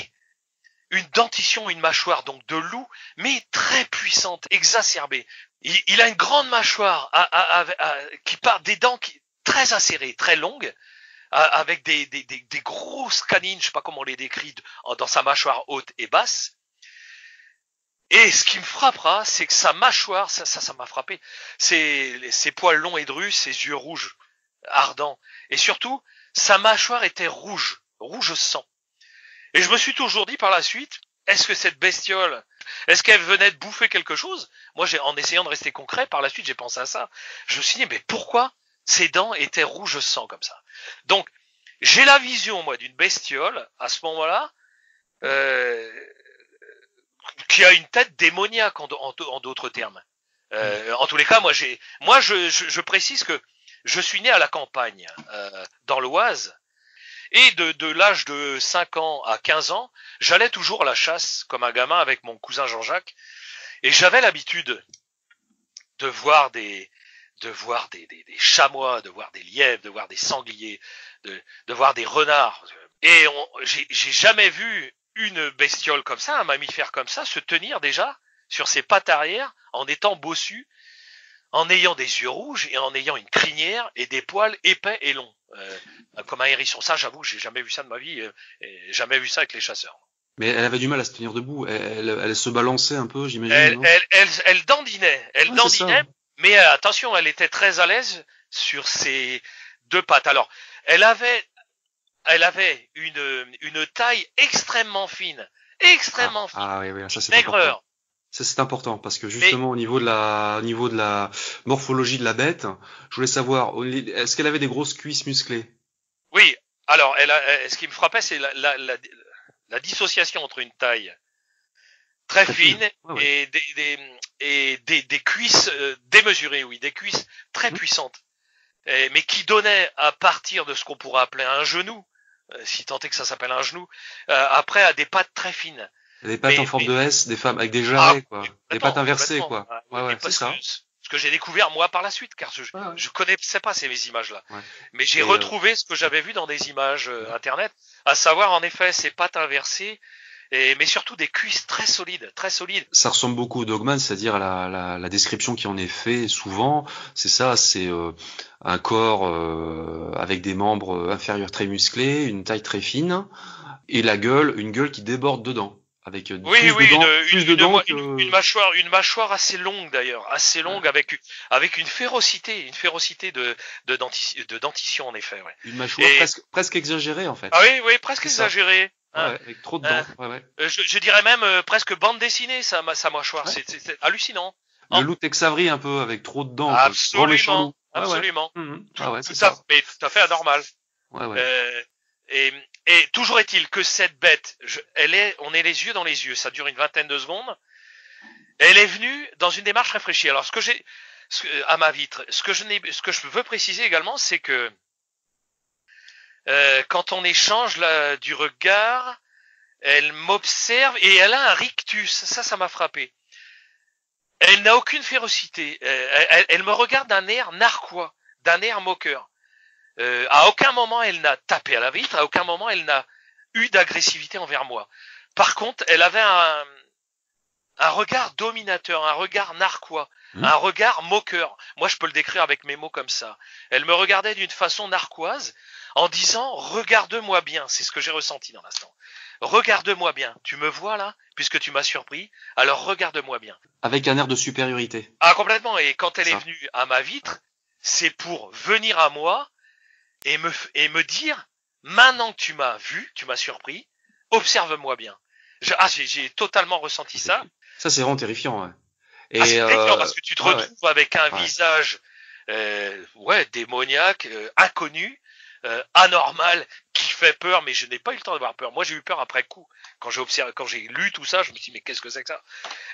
une dentition, une mâchoire donc de loup, mais très puissante, exacerbée. Il, a une grande mâchoire qui part des dents qui, très acérées, très longues, avec des, des, des, grosses canines, je sais pas comment on les décrit, dans sa mâchoire haute et basse. Et ce qui me frappera, c'est que sa mâchoire, ça, ça, ça m'a frappé, c'est ses poils longs et drus, ses yeux rouges, ardents, et surtout, sa mâchoire était rouge, rouge sang. Et je me suis toujours dit par la suite, est-ce que cette bestiole, est-ce qu'elle venait de bouffer quelque chose? Moi, j'ai, en essayant de rester concret, par la suite, j'ai pensé à ça. Je me suis dit, mais pourquoi ses dents étaient rouges sang comme ça Donc, j'ai la vision, moi, d'une bestiole, à ce moment-là, euh, qui a une tête démoniaque, en, d'autres termes. Euh, en tous les cas, moi, j'ai, moi, je, je, précise que je suis né à la campagne, euh, dans l'Oise, et de, de l'âge de 5 ans à 15 ans, j'allais toujours à la chasse comme un gamin avec mon cousin Jean-Jacques. Et j'avais l'habitude de voir des, de voir des, des, des, chamois, de voir des lièvres, de voir des sangliers, de, de voir des renards. Et j'ai jamais vu une bestiole comme ça, un mammifère comme ça, se tenir déjà sur ses pattes arrière en étant bossu, en ayant des yeux rouges et en ayant une crinière et des poils épais et longs. Euh, comme un hérisson. Ça, j'avoue, j'ai jamais vu ça de ma vie, euh, et jamais vu ça avec les chasseurs. Mais elle avait du mal à se tenir debout. Elle, elle, se balançait un peu, j'imagine. Elle, elle, elle, elle, dandinait. Elle dandinait. Mais euh, attention, elle était très à l'aise sur ses deux pattes. Alors, elle avait, elle avait une, une taille extrêmement fine, extrêmement ah, fine. Ah oui, oui, ça c'est maigreur. Ça c'est important parce que justement au niveau de la au niveau de la morphologie de la bête, je voulais savoir est-ce qu'elle avait des grosses cuisses musclées? Oui. Alors, elle a, ce qui me frappait, c'est la, la, la, la, dissociation entre une taille très, fine, et, des, des, et des, des cuisses euh, démesurées, oui, des cuisses très mmh. puissantes, mais qui donnaient à partir de ce qu'on pourrait appeler un genou, euh, si tant est que ça s'appelle un genou, euh, après à des pattes très fines. Des pattes en forme de S, des femmes avec des jarrets, ah, quoi. Des pattes inversées, quoi. Ouais, ouais, c'est ça. Ce que j'ai découvert moi par la suite, car je, je connaissais pas ces images-là. Mais j'ai euh, retrouvé ce que j'avais vu dans des images euh, internet, à savoir en effet ces pattes inversées, et, mais surtout des cuisses très solides, très solides. Ça ressemble beaucoup au dogman, c'est-à-dire la, la, la, description qui en est fait souvent, c'est ça, c'est euh, un corps avec des membres inférieurs très musclés, une taille très fine, et la gueule, une gueule qui déborde dedans avec euh, oui, oui, une, une, mâchoire, une mâchoire assez longue d'ailleurs, assez longue avec avec une férocité, une férocité de de, de dentition en effet. Ouais. Une mâchoire presque presque exagérée en fait. Ah oui, oui, presque exagérée. Hein. avec trop de dents. Euh, je, je, dirais même euh, presque bande dessinée sa, sa mâchoire. C'est hallucinant. Le loup texavri un peu avec trop de dents. Absolument. Absolument. Mmh. Ah ouais, tout, à, mais tout à fait anormal. Ouais, ouais. Euh, et, et toujours est-il que cette bête, je, elle est, on est les yeux dans les yeux, ça dure une vingtaine de secondes. Elle est venue dans une démarche réfléchie. Alors ce que j'ai à ma vitre, ce que je n'ai, ce que je veux préciser également, c'est que euh, quand on échange du regard, elle m'observe et elle a un rictus. Ça, ça m'a frappé. Elle n'a aucune férocité. Euh, elle, elle, me regarde d'un air narquois, d'un air moqueur. Euh, à aucun moment elle n'a tapé à la vitre, à aucun moment elle n'a eu d'agressivité envers moi. Par contre, elle avait un, un regard dominateur, un regard narquois, mmh. un regard moqueur. Moi, je peux le décrire avec mes mots comme ça. Elle me regardait d'une façon narquoise en disant regarde-moi bien. C'est ce que j'ai ressenti dans l'instant. Regarde-moi bien. Tu me vois là, puisque tu m'as surpris. Alors regarde-moi bien. Avec un air de supériorité. Ah complètement. Et quand elle est venue à ma vitre, c'est pour venir à moi et me, et me dire, maintenant que tu m'as vu, tu m'as surpris, observe-moi bien. ah, j'ai totalement ressenti ça. Ça, c'est vraiment terrifiant. Ouais. Et ah, c'est terrifiant parce que tu te retrouves avec un visage, euh, ouais, démoniaque, euh, inconnu, euh, anormal, qui fait peur, mais je n'ai pas eu le temps d'avoir peur. Moi, j'ai eu peur après coup. Quand j'ai observé, quand j'ai lu tout ça, je me suis dit, mais qu'est-ce que c'est que ça?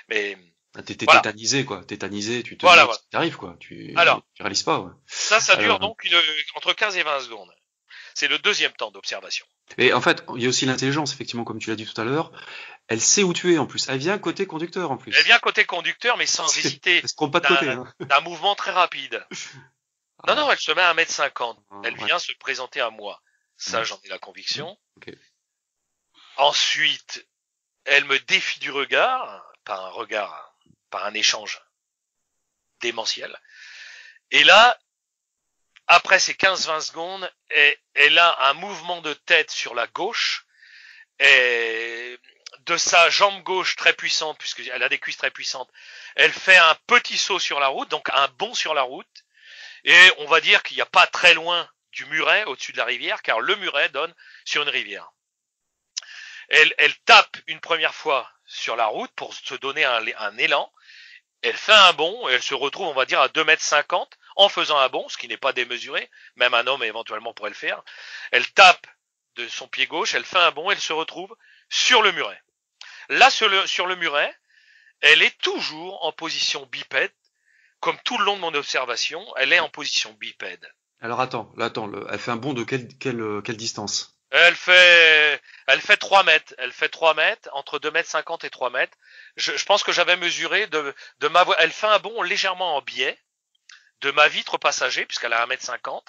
Mais ah, T'es tétanisé quoi, tétanisé, tu te voilà, voilà. t'arrives quoi, tu, Alors, tu réalises pas. Ouais. Ça, ça dure donc une, entre 15 et 20 secondes. C'est le deuxième temps d'observation. Et en fait, il y a aussi l'intelligence, effectivement, comme tu l'as dit tout à l'heure. Elle sait où tu es en plus. Elle vient côté conducteur en plus. Elle vient côté conducteur, mais sans hésiter. Elle se trompe pas de côté. Hein. D'un mouvement très rapide. Non, non, elle se met à 1m50. Ah, elle vient se présenter à moi. Ça, Mhm. j'en ai la conviction. Ok. Ensuite, elle me défie du regard, par un regard, par un échange démentiel. Et là, après ces 15-20 secondes, elle, elle a un mouvement de tête sur la gauche, et de sa jambe gauche très puissante, puisqu'elle a des cuisses très puissantes, elle fait un petit saut sur la route, donc un bond sur la route, et on va dire qu'il n'y a pas très loin du muret au-dessus de la rivière, car le muret donne sur une rivière. Elle, tape une première fois sur la route pour se donner un, élan, elle fait un bond et elle se retrouve, on va dire, à 2 mètres 50 en faisant un bond, ce qui n'est pas démesuré, même un homme éventuellement pourrait le faire. Elle tape de son pied gauche, elle fait un bond, elle se retrouve sur le muret. Là, sur le, sur le muret, elle est toujours en position bipède, comme tout le long de mon observation, elle est en position bipède. Alors attends, là, attends, le- elle fait un bond de quelle, quelle, quelle distance? Elle fait, elle fait 3 mètres. Elle fait 3 mètres, entre 2 mètres 50 et 3 mètres. Je, je pense que j'avais mesuré de, de ma. Elle fait un bond légèrement en biais de ma vitre passager, puisqu'elle a 1 mètre 50.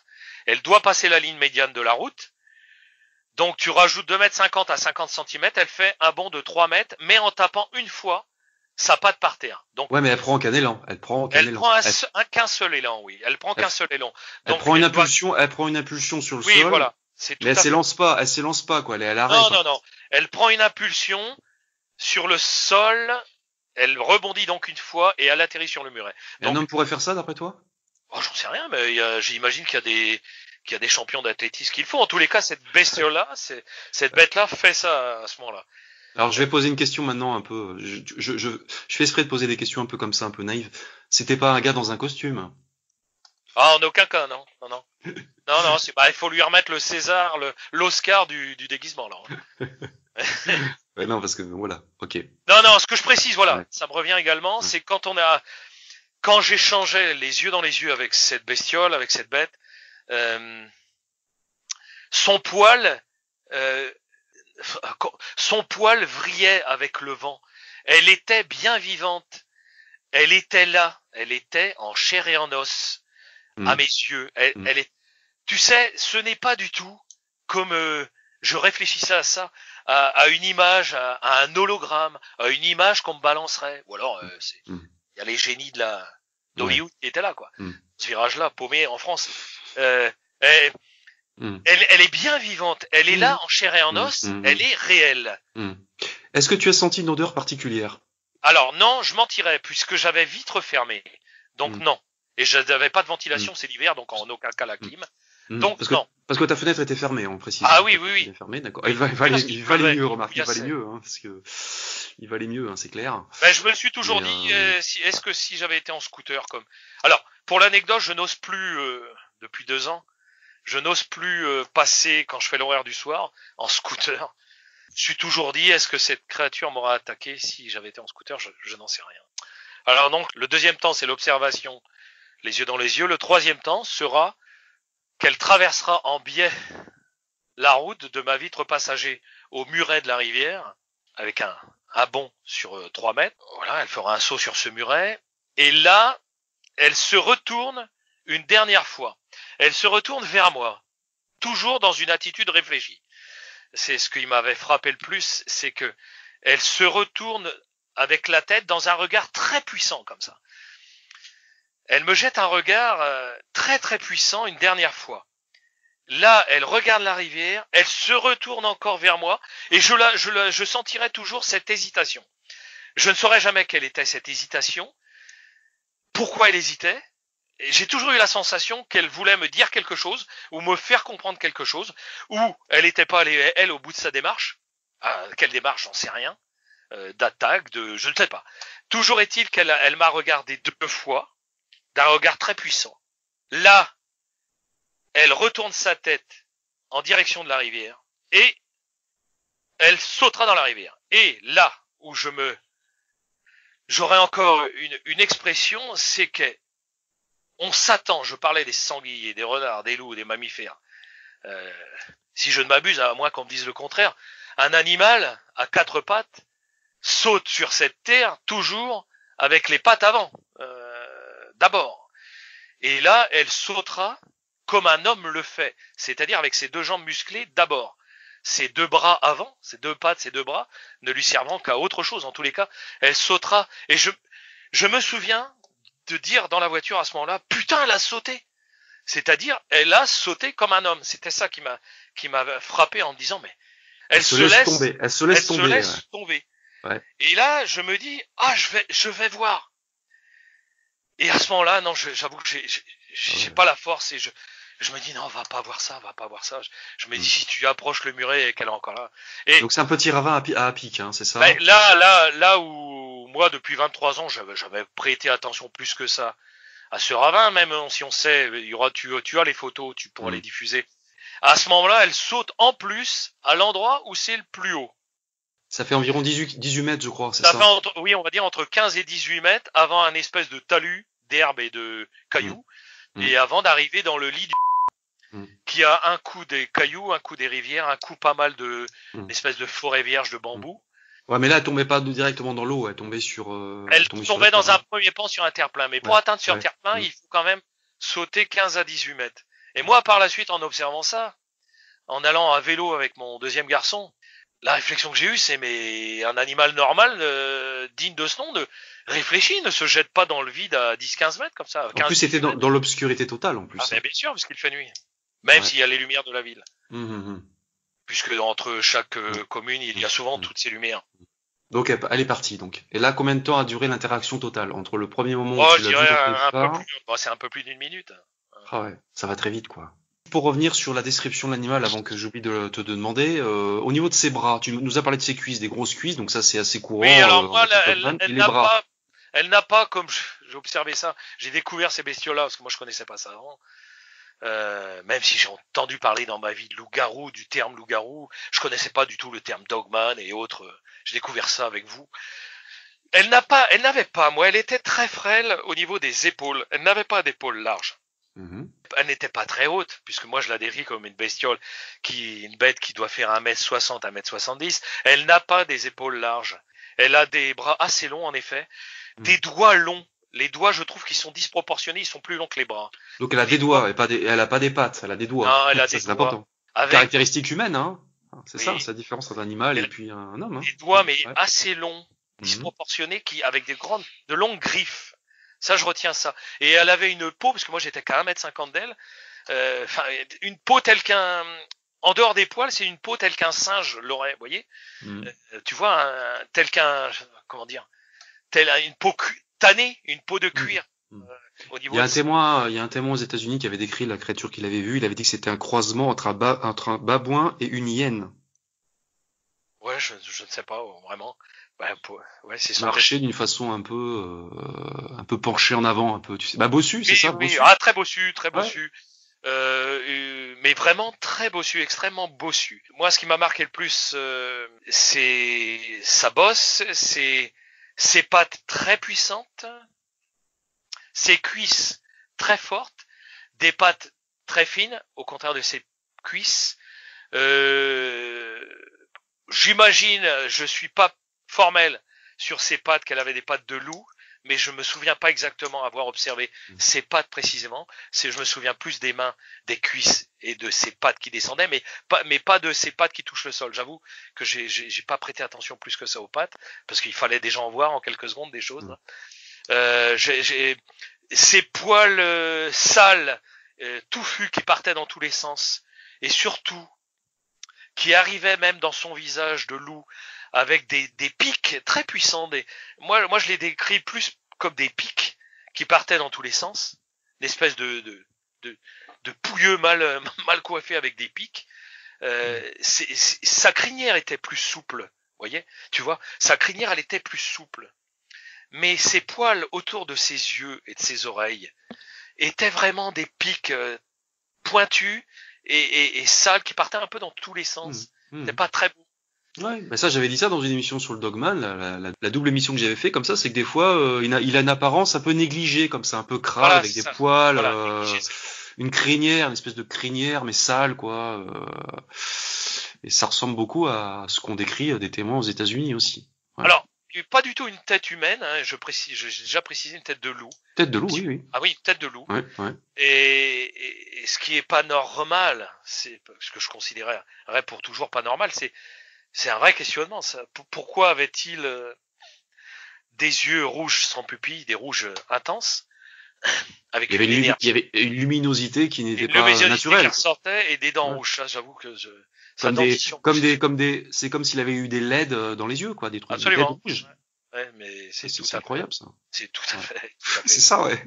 Elle doit passer la ligne médiane de la route. Donc tu rajoutes 2 mètres 50 à 50 cm, elle fait un bond de 3 mètres, mais en tapant une fois sa patte par terre. Donc Ouais, mais elle prend qu'un élan. Elle prend qu'un elle élan. prend un, elle, qu'un seul élan, oui. Elle prend qu'un seul élan. elle prend une elle doit- impulsion, elle prend une impulsion sur le Oui, sol. voilà. Tout Mais elle s'élance pas, elle s'élance pas, quoi. Elle est à l'arrêt. Non, quoi. non, non. Elle prend une impulsion sur le sol. Elle rebondit donc une fois et elle atterrit sur le muret. Et un homme pourrait faire ça, d'après toi? Oh, j'en sais rien, mais j'imagine qu'il y a des qu'il y a des champions d'athlétisme qu'il faut. En tous les cas, cette bestiole-là, c'est- cette bête-là fait ça à ce moment-là. Alors, je vais poser une question maintenant un peu. Je, je, je, je fais exprès de poser des questions un peu comme ça, un peu naïves. C'était pas un gars dans un costume? Ah, en aucun cas, non, non, non, non, non. c'est- Bah, il faut lui remettre le César, le l'Oscar du, du déguisement là. Ouais, non, parce que voilà. Ok. Non, non, ce que je précise, voilà, Ouais. ça me revient également, Ouais. c'est quand on a, quand j'échangeais les yeux dans les yeux avec cette bestiole, avec cette bête, euh, son poil, euh, son poil vrillait avec le vent. Elle était bien vivante. Elle était là. Elle était en chair et en os Mm. à mes yeux. Elle, Mm. elle est. Tu sais, ce n'est pas du tout comme euh, je réfléchissais à ça, à, à une image, à, à un hologramme, à une image qu'on me balancerait. Ou alors, euh, c'est, il Mm. y a les génies de la d'Hollywood qui étaient là, quoi. Mm. Ce virage-là, paumé en France. Euh, Mm. elle, elle est bien vivante. Elle est Mm. là en chair et en Mm, os. mm, Elle est réelle. Hmm. Est-ce que tu as senti une odeur particulière? Alors non, je mentirais puisque j'avais vitre fermée. Donc non. Et je n'avais pas de ventilation, c'est l'hiver, donc en aucun cas la clim. Hmm. Donc parce que, non. Parce que ta fenêtre était fermée, on précise. Ah oui, oui, oui. fermée, d'accord. Il va, il va aller, Parce qu'il il va aller pleuvait, mieux, remarque, il il va aller glaçait. mieux, hein, parce que il va aller mieux, hein, c'est clair. Ben, je me le suis toujours dit, euh, euh, si, est-ce que si j'avais été en scooter comme... Alors, pour l'anecdote, je n'ose plus, euh, depuis deux ans, je n'ose plus euh, passer quand je fais l'horaire du soir en scooter. Je suis toujours dit, est-ce que cette créature m'aura attaqué si j'avais été en scooter? Je, n'en sais rien. Alors donc, le deuxième temps, c'est l'observation, les yeux dans les yeux. Le troisième temps sera qu'elle traversera en biais la route de ma vitre passager au muret de la rivière, avec un, un bond sur euh, 3 mètres. Voilà, elle fera un saut sur ce muret. Et là, elle se retourne une dernière fois. Elle se retourne vers moi, toujours dans une attitude réfléchie. C'est ce qui m'avait frappé le plus, c'est que elle se retourne avec la tête dans un regard très puissant comme ça. Elle me jette un regard euh, très très puissant une dernière fois. Là, elle regarde la rivière, elle se retourne encore vers moi, et je la, je sentirai toujours cette hésitation. Je ne saurais jamais quelle était cette hésitation, pourquoi elle hésitait? J'ai toujours eu la sensation qu'elle voulait me dire quelque chose ou me faire comprendre quelque chose, ou elle n'était pas allée elle au bout de sa démarche. Ah, quelle démarche, j'en sais rien. Euh, D'attaque, de, je ne sais pas. Toujours est-il qu'elle m'a regardé deux fois, d'un regard très puissant. Là, elle retourne sa tête en direction de la rivière et elle sautera dans la rivière. Et là où je me, j'aurais encore une, une expression, c'est que on s'attend. Je parlais des sangliers, des renards, des loups, des mammifères. Euh, si je ne m'abuse, à moins qu'on me dise le contraire, un animal à quatre pattes saute sur cette terre toujours avec les pattes avant, euh, d'abord. Et là, elle sautera comme un homme le fait, c'est-à-dire avec ses deux jambes musclées d'abord. Ses deux bras avant, ses deux pattes, ses deux bras, ne lui servant qu'à autre chose. En tous les cas, elle sautera. Et je, je me souviens de dire dans la voiture à ce moment-là, putain, elle a sauté. C'est-à-dire, elle a sauté comme un homme. C'était ça qui m'a, qui m'a frappé en me disant, mais elle, se, laisse, tomber. Elle se laisse elle tomber. se laisse tomber. Ouais. Et là, je me dis, ah, je vais, je vais voir. Et à ce moment-là, non, j'avoue que j'ai, j'ai, j'ai Ouais. pas la force et je, je me dis non, va pas voir ça, va pas voir ça. Je, me dis Mm. si tu approches le muret et qu'elle est encore là. Et Donc c'est un petit ravin à, pi- à pic, hein, c'est ça? Ben, là, là, là où moi depuis 23 ans, j'avais, j'avais prêté attention plus que ça à ce ravin, même hein, si on sait, il y aura, tu, tu as les photos, tu pourras les diffuser. À ce moment-là, elle saute en plus à l'endroit où c'est le plus haut. Ça fait environ 18, 18 mètres, je crois, c'est Ça ça, fait entre, oui, on va dire entre 15 et 18 mètres avant un espèce de talus d'herbe et de cailloux, Mm. et avant d'arriver dans le lit du. Qui a un coup des cailloux, un coup des rivières, un coup pas mal de Mm. une espèce de forêt vierge de bambou. Ouais, mais là, elle tombait pas directement dans l'eau, elle tombait sur. euh, Elle tombait dans un premier pan sur un terre-plein, mais pour Ouais, atteindre sur ouais. terre-plein, Mm. il faut quand même sauter 15 à 18 mètres. Et moi, par la suite, en observant ça, en allant à vélo avec mon deuxième garçon, la réflexion que j'ai eue, c'est mais un animal normal, euh, digne de ce nom, de réfléchit, ne se jette pas dans le vide à 10-15 mètres comme ça. En 15, plus, c'était dans, dans l'obscurité totale, en plus. Ah, mais bien sûr, parce qu'il fait nuit. Même Ouais. s'il y a les lumières de la ville. Hum, hum, hum. Puisque entre chaque euh, commune, il y a souvent toutes ces lumières. Donc, elle, est partie, donc. Et là, combien de temps a duré l'interaction totale? Entre le premier moment Oh, où je tu l'as vu dirais un, un peu plus, bon, c'est un peu plus d'une minute. Ah ouais, ça va très vite, quoi. Pour revenir sur la description de l'animal, avant que j'oublie de te demander, euh, au niveau de ses bras, tu nous as parlé de ses cuisses, des grosses cuisses, donc ça c'est assez courant. Oui, alors euh, moi, la- elle, elle n'a pas, elle n'a pas, comme je- j'ai observé ça, j'ai découvert ces bestioles-là, parce que moi je connaissais pas ça avant. Euh, même si j'ai entendu parler dans ma vie de loup-garou, du terme loup-garou, je connaissais pas du tout le terme dogman et autres. euh, J'ai découvert ça avec vous. Elle n'a pas, elle n'avait pas, moi, elle était très frêle au niveau des épaules. Elle n'avait pas d'épaules larges. Mhm. Elle n'était pas très haute, puisque moi je la décris comme une bestiole qui, une bête qui doit faire 1m60, 1m70. Elle n'a pas des épaules larges. Elle a des bras assez longs, en effet. Mm. Des doigts longs. Les doigts, je trouve qu'ils sont disproportionnés, ils sont plus longs que les bras. Donc elle a des doigts, et pas des, elle a pas des pattes, elle a des doigts. Non, elle a Ça, des c'est doigts. important. Avec Caractéristique humaine, hein. C'est Oui. ça, c'est la différence entre un animal et puis un homme. Hein. des doigts, mais Ouais. assez longs, Mhm. disproportionnés, qui, avec des grandes, de longues griffes. Ça, je retiens ça. Et elle avait une peau, parce que moi j'étais qu'à 1m50 d'elle, euh, enfin, une peau telle qu'un, en dehors des poils, c'est une peau telle qu'un singe l'aurait, vous voyez? Mhm. Euh, tu vois, un- tel qu'un, comment dire, tel une peau tannée, une peau de cuir. Mm. euh, au Il niveau y a un témoin, il y a un témoin aux États-Unis qui avait décrit la créature qu'il avait vue. Il avait dit que c'était un croisement entre un, ba- entre un babouin et une hyène. Ouais, je, je ne sais pas oh, vraiment. Pour- ouais, c'est Marcher d'une façon un peu, euh, un peu penchée en avant, un peu. Tu sais, bah bossu, c'est Oui, ça, oui. bossu? Ah, très bossu, très bossu. Euh, euh, mais vraiment très bossu, extrêmement bossu. Moi, ce qui m'a marqué le plus, euh, c'est sa bosse, c'est ses pattes très puissantes, ses cuisses très fortes, des pattes très fines, au contraire de ses cuisses. Euh, J'imagine, je suis pas formel sur ses pattes qu'elle avait des pattes de loup, mais je me souviens pas exactement avoir observé ses pattes précisément. C'est, je me souviens plus des mains, des cuisses et de ses pattes qui descendaient, mais pas, mais pas de ses pattes qui touchent le sol. J'avoue que j'ai, j'ai, pas prêté attention plus que ça aux pattes, parce qu'il fallait déjà en voir en quelques secondes des choses. Mm. Euh, j'ai, j'ai ses poils euh, sales, euh, touffus qui partaient dans tous les sens, et surtout qui arrivaient même dans son visage de loup avec des, des pics très puissants. Des... Moi, moi, je les décris plus comme des pics qui partaient dans tous les sens, une espèce de, de, de, de pouilleux mal, mal coiffé avec des pics. Euh, sa crinière était plus souple, voyez, tu vois, sa crinière elle était plus souple, mais ses poils autour de ses yeux et de ses oreilles étaient vraiment des pics euh, pointus et, et, et sales qui partaient un peu dans tous les sens. Mhm. C'était pas très beau. Ouais, bah ça j'avais dit ça dans une émission sur le Dogman, la, la, la- double émission que j'avais fait comme ça, c'est que des fois euh, il, a, il a une apparence un peu négligée comme ça, un peu Voilà, avec des ça. poils, Voilà, euh, une crinière, une espèce de crinière mais sale quoi. euh, et ça ressemble beaucoup à ce qu'on décrit euh, des témoins aux États-Unis aussi. Alors, pas du tout une tête humaine. Hein, je précise, j'ai déjà précisé une tête de loup. Tête de loup, oui, oui. Ah oui, tête de loup. Ouais, ouais. Et, et, ce qui est pas normal, c'est ce que je considérais pour toujours pas normal, c'est c'est un vrai questionnement. Ça. Pourquoi avait-il euh, des yeux rouges sans pupille, des rouges intenses avec il, y avait une, il y avait une luminosité qui n'était pas naturelle. Qui ressortait et des dents rouges. J'avoue que je, comme des, comme des, comme des, c'est comme s'il avait eu des LED euh, dans les yeux, quoi, des trucs Absolument. rouges. Ouais, mais c'est incroyable ça. C'est tout à fait. c'est ça, ouais.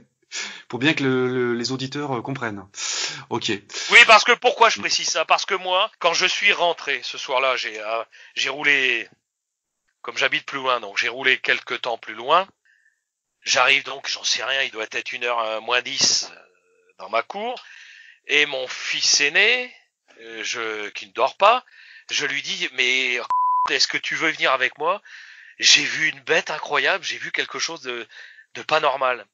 Pour bien que le, les auditeurs euh, comprennent. Ok. Oui, parce que pourquoi je précise ça? Parce que moi, quand je suis rentré ce soir-là, j'ai euh, j'ai roulé, comme j'habite plus loin, donc j'ai roulé quelques temps plus loin. J'arrive donc, j'en sais rien, il doit être une heure moins 10 dans ma cour. Et mon fils aîné, euh, je, qui ne dort pas, je lui dis, mais est-ce que tu veux venir avec moi? J'ai vu une bête incroyable, j'ai vu quelque chose de, de pas normal.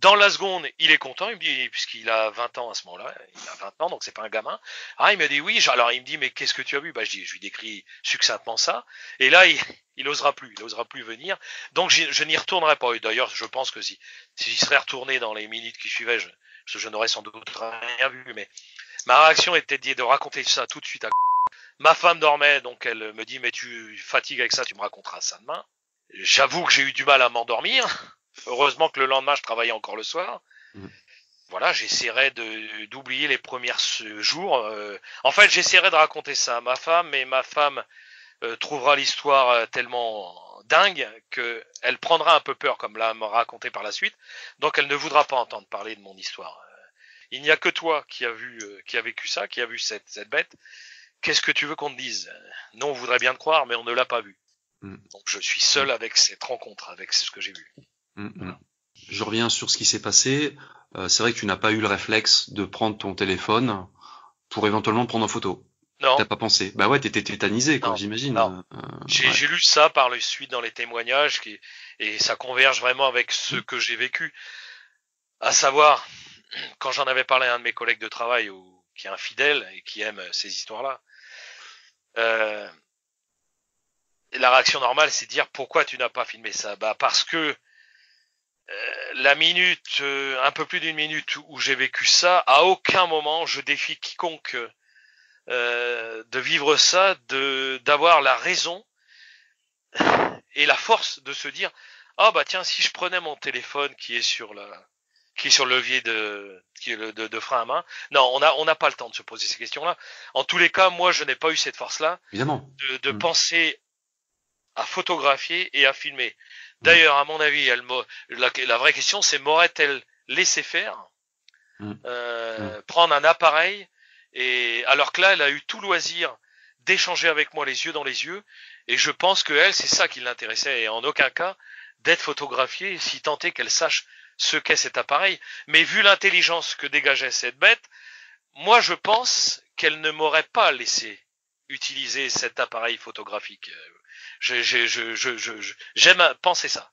Dans la seconde, il est content, il me dit, puisqu'il a 20 ans à ce moment-là, il a 20 ans, donc c'est pas un gamin. Ah, il me dit oui, alors il me dit, mais qu'est-ce que tu as vu? Bah, je lui décris succinctement ça. Et là, il, il osera plus, il osera plus venir. Donc, je n'y retournerai pas. D'ailleurs, je pense que si, s'il serait retourné dans les minutes qui suivaient, je, je n'aurais sans doute rien vu, mais Ma réaction était de raconter ça tout de suite à Ma femme dormait, donc elle me dit mais tu fatigues avec ça, tu me raconteras ça demain. J'avoue que j'ai eu du mal à m'endormir. Heureusement que le lendemain je travaillais encore le soir. Mm. Voilà, j'essaierai de d'oublier les premiers jours. Euh, en fait, j'essaierai de raconter ça à ma femme, mais ma femme euh, trouvera l'histoire euh, tellement dingue que elle prendra un peu peur, comme l'a raconté par la suite. Donc, elle ne voudra pas entendre parler de mon histoire. Il n'y a que toi qui a vu, euh, qui a vécu ça, qui a vu cette, cette bête. Qu'est-ce que tu veux qu'on te dise? Non, on voudrait bien te croire, mais on ne l'a pas vu. Mm. Donc je suis seul avec cette rencontre, avec ce que j'ai vu. Mm, je reviens sur ce qui s'est passé. Euh, c'est vrai que tu n'as pas eu le réflexe de prendre ton téléphone pour éventuellement prendre en photo. Non. T'as pas pensé Bah ouais, t'étais tétanisé, comme j'imagine. Euh, j'ai lu ça par le suite dans les témoignages, qui, et ça converge vraiment avec ce que j'ai vécu. À savoir, quand j'en avais parlé à un de mes collègues de travail ou, qui est un fidèle et qui aime ces histoires-là, euh, la réaction normale, c'est de dire pourquoi tu n'as pas filmé ça? Bah parce que euh, la minute, euh, un peu plus d'une minute où j'ai vécu ça, à aucun moment je défie quiconque euh, de vivre ça, de d'avoir la raison et la force de se dire ah bah tiens si je prenais mon téléphone qui est sur la qui est sur le levier de, qui est le, de, de, frein à main. Non, on a on n'a pas le temps de se poser ces questions-là. En tous les cas, moi, je n'ai pas eu cette force-là. Évidemment. De, de mm. penser à photographier et à filmer. D'ailleurs, à mon avis, elle, la, la vraie question, c'est m'aurait-elle laissé faire, mm. euh, mm. prendre un appareil et alors que là, elle a eu tout loisir d'échanger avec moi les yeux dans les yeux. Et je pense que elle, c'est ça qui l'intéressait et en aucun cas d'être photographiée, si tant est qu'elle sache ce qu'est cet appareil, mais vu l'intelligence que dégageait cette bête, moi je pense qu'elle ne m'aurait pas laissé utiliser cet appareil photographique. J'aime je, je, penser ça,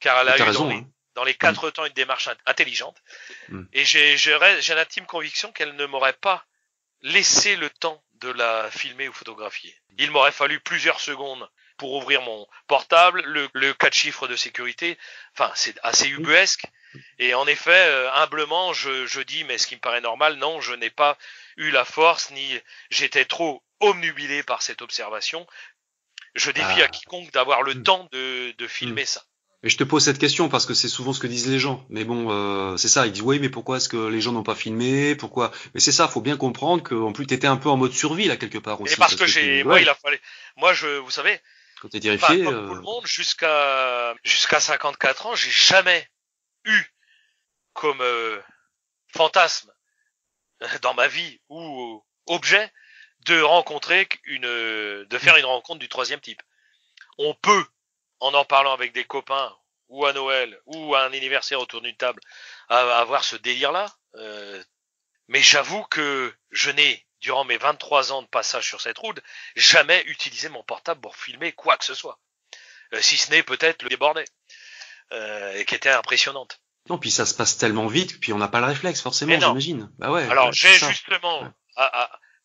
car elle a eu hein. dans, les, quatre temps une démarche intelligente, mm. et j'ai l'intime conviction qu'elle ne m'aurait pas laissé le temps de la filmer ou photographier. Il m'aurait fallu plusieurs secondes pour ouvrir mon portable, le, le cas de chiffre de sécurité, enfin c'est assez ubuesque, et en effet, euh, humblement, je, je, dis, mais ce qui me paraît normal, non, je n'ai pas eu la force, ni j'étais trop omnubilé par cette observation. Je défie à ah. quiconque d'avoir le hmm. temps de, de filmer hmm. ça. Et je te pose cette question parce que c'est souvent ce que disent les gens. Mais bon, euh, c'est ça. Ils disent oui, mais pourquoi est-ce que les gens n'ont pas filmé? Pourquoi? Mais c'est ça. Faut bien comprendre qu'en plus t'étais un peu en mode survie là quelque part aussi. Et parce, que, j'ai, moi, il a fallu. Moi, je, vous savez. Quand t'es terrifié. comme tout le monde, jusqu'à jusqu'à 54 ans, j'ai jamais eu comme euh, fantasme dans ma vie ou objet de rencontrer une, de faire une rencontre du troisième type. On peut, en en parlant avec des copains ou à Noël ou à un anniversaire autour d'une table, avoir ce délire-là. Euh, mais j'avoue que je n'ai, durant mes 23 ans de passage sur cette route, jamais utilisé mon portable pour filmer quoi que ce soit. Euh, si ce n'est peut-être le débordé, euh, et qui était impressionnante. Non, puis ça se passe tellement vite, puis on n'a pas le réflexe forcément, j'imagine. Bah ouais. Alors j'ai justement,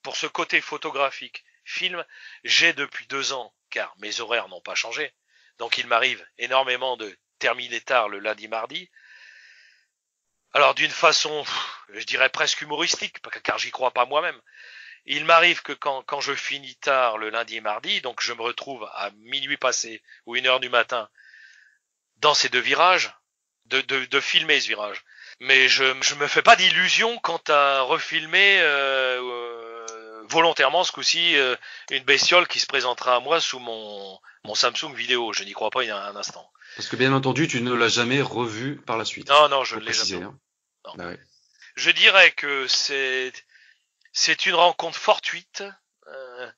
pour ce côté photographique, film, j'ai depuis deux ans, car mes horaires n'ont pas changé, Donc il m'arrive énormément de terminer tard le lundi mardi. Alors d'une façon, je dirais presque humoristique, car j'y crois pas moi-même. Il m'arrive que quand, quand je finis tard le lundi et mardi, donc je me retrouve à minuit passé ou une heure du matin dans ces deux virages, de, de, de filmer ce virage. Mais je je me fais pas d'illusions quant à refilmer euh, euh, volontairement ce coup-ci euh, une bestiole qui se présentera à moi sous mon, mon Samsung vidéo. Je n'y crois pas il y a un instant. Parce que bien entendu, tu ne l'as jamais revu par la suite. Non, non, je ne l'ai jamais. hein. Non. Bah ouais. Je dirais que c'est c'est une rencontre fortuite euh,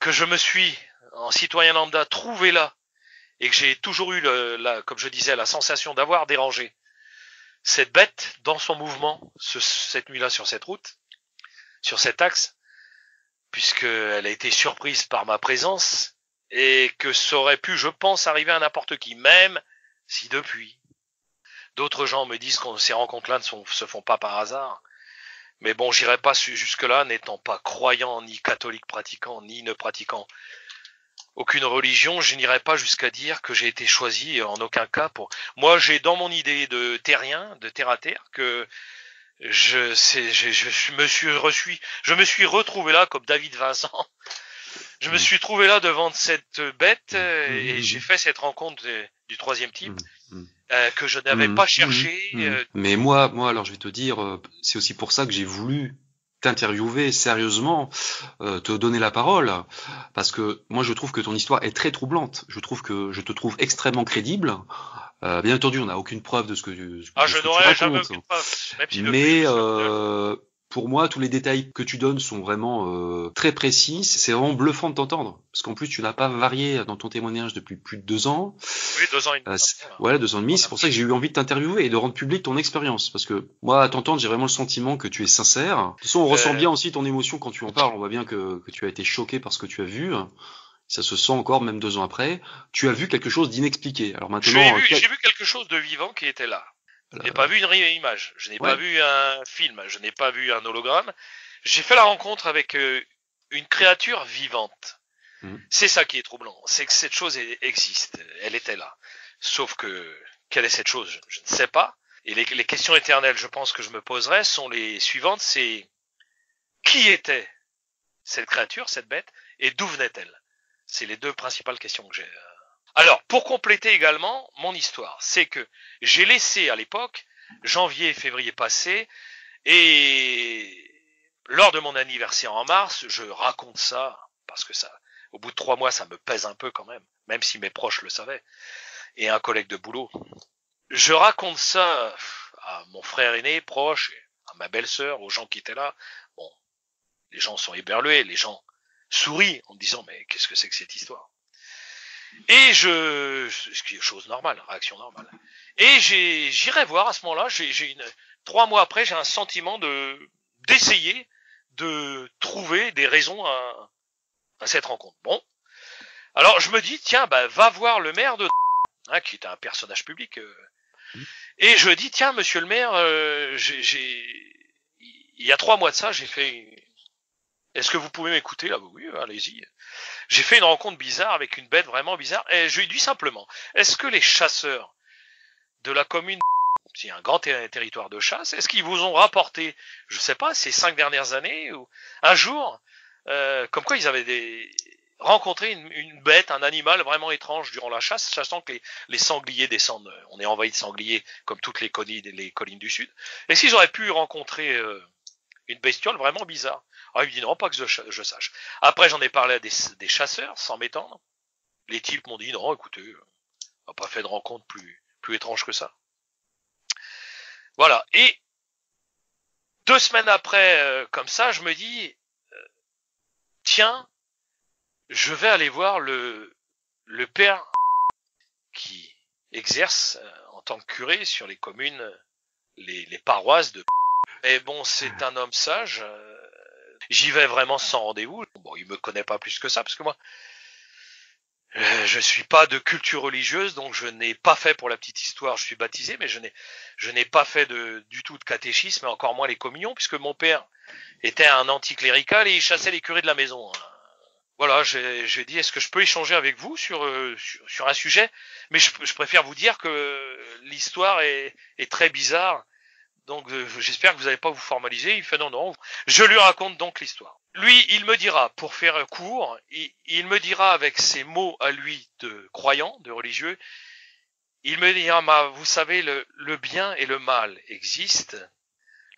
que je me suis en citoyen lambda trouvé là et que j'ai toujours eu le, la, comme je disais la sensation d'avoir dérangé cette bête dans son mouvement ce- cette nuit-là sur cette route, sur cet axe, puisqu'elle a été surprise par ma présence et que ça aurait pu, je pense, arriver à n'importe qui, même si depuis D'autres gens me disent que ces rencontres-là ne se font pas par hasard. Mais bon, j'irai pas jusque-là, n'étant pas croyant, ni catholique pratiquant, ni ne pratiquant aucune religion, je n'irai pas jusqu'à dire que j'ai été choisi en aucun cas pour. Moi, j'ai dans mon idée de terrien, de terre à terre, que je, je, je me suis reçu, je me suis retrouvé là comme David Vincent. Je me suis trouvé là devant cette bête Mm, et j'ai fait cette rencontre de- du troisième type Mm, mm. euh, que je n'avais pas cherché. euh. Mais moi, moi, alors je vais te dire, euh, c'est aussi pour ça que j'ai voulu t'interviewer sérieusement, euh, te donner la parole, parce que moi je trouve que ton histoire est très troublante. Je trouve que je te trouve extrêmement crédible. Euh, bien entendu, on n'a aucune preuve de ce que, de Ah, ce je que tu n'aurais jamais aucune preuve. Si depuis, Mais je- euh, pour moi, tous les détails que tu donnes sont vraiment euh, très précis. C'est vraiment bluffant de t'entendre, parce qu'en plus tu n'as pas varié dans ton témoignage depuis plus de deux ans. oui, deux ans et demi. Euh, Voilà. Voilà, deux ans et demi. C'est pour ça que j'ai eu envie de t'interviewer et de rendre public ton expérience. Parce que moi, à t'entendre, j'ai vraiment le sentiment que tu es sincère. De toute façon, on Euh. ressent bien aussi ton émotion quand tu en parles. On voit bien que, que tu as été choqué par ce que tu as vu. Ça se sent encore, même deux ans après. Tu as vu quelque chose d'inexpliqué. Alors J'ai maintenant, vu, quel- j'ai vu quelque chose de vivant qui était là. Je n'ai euh, pas vu une image, je n'ai Ouais. pas vu un film, je n'ai pas vu un hologramme. J'ai fait la rencontre avec euh, une créature vivante. Mhm. C'est ça qui est troublant, c'est que cette chose existe, elle était là. Sauf que, quelle est cette chose? Je, je ne sais pas. Et les, les questions éternelles, je pense que je me poserai, sont les suivantes, c'est qui était cette créature, cette bête, et d'où venait-elle? C'est les deux principales questions que j'ai. euh. Alors, pour compléter également mon histoire, c'est que j'ai laissé à l'époque, janvier et février passé, et lors de mon anniversaire en mars, je raconte ça, parce que ça, au bout de trois mois, ça me pèse un peu quand même, même si mes proches le savaient, et un collègue de boulot. Je raconte ça à mon frère aîné, proche, à ma belle-sœur, aux gens qui étaient là. Bon, les gens sont éberlués, les gens sourient en me disant, mais qu'est-ce que c'est que cette histoire? Et je, ce qui chose normale, réaction normale. Et j'irai voir à ce moment-là, j'ai, une, trois mois après, j'ai un sentiment de, d'essayer de trouver des raisons à, cette rencontre. Bon. Alors, je me dis, tiens, bah, va voir le maire de, hein, qui est un personnage public, euh, et je dis, tiens, monsieur le maire, euh, j'ai, il y a trois mois de ça, j'ai fait, est-ce que vous pouvez m'écouter là? Oui, allez-y. J'ai fait une rencontre bizarre avec une bête vraiment bizarre. Et je lui dis simplement, est-ce que les chasseurs de la commune, c'est un grand ter- territoire de chasse, est-ce qu'ils vous ont rapporté, je sais pas, ces cinq dernières années ou un jour, euh, comme quoi ils avaient rencontré une, bête, un animal vraiment étrange durant la chasse, sachant que les, sangliers descendent. euh, On est envahi de sangliers comme toutes les collines, les collines du sud. Est-ce qu'ils auraient pu rencontrer euh, une bestiole vraiment bizarre ah, il me dit non, pas que je, sache. Après, j'en ai parlé à des, chasseurs, sans m'étendre. Les types m'ont dit non, écoutez, on n'a pas fait de rencontre plus, plus étrange que ça. Voilà. Et deux semaines après, euh, comme ça, je me dis, euh, tiens, je vais aller voir le, le père qui exerce euh, en tant que curé sur les communes, les, les paroisses de. Et bon, c'est un homme sage. J'y vais vraiment sans rendez-vous. Bon, il me connaît pas plus que ça, parce que moi, euh, je suis pas de culture religieuse, donc je n'ai pas fait pour la petite histoire. Je suis baptisé, mais je n'ai, je n'ai pas fait de, du tout de catéchisme, et encore moins les communions, puisque mon père était un anticlérical et il chassait les curés de la maison. hein. voilà, j'ai j'ai dit est-ce que je peux échanger avec vous sur euh, sur, sur un sujet, mais je, je préfère vous dire que l'histoire est, est très bizarre. Donc euh, j'espère que vous n'allez pas vous formaliser. Il fait non non. Je lui raconte donc l'histoire. Lui, il me dira, pour faire court, il, me dira avec ses mots à lui de croyant, de religieux, il me dira, ma, vous savez, le, le bien et le mal existent.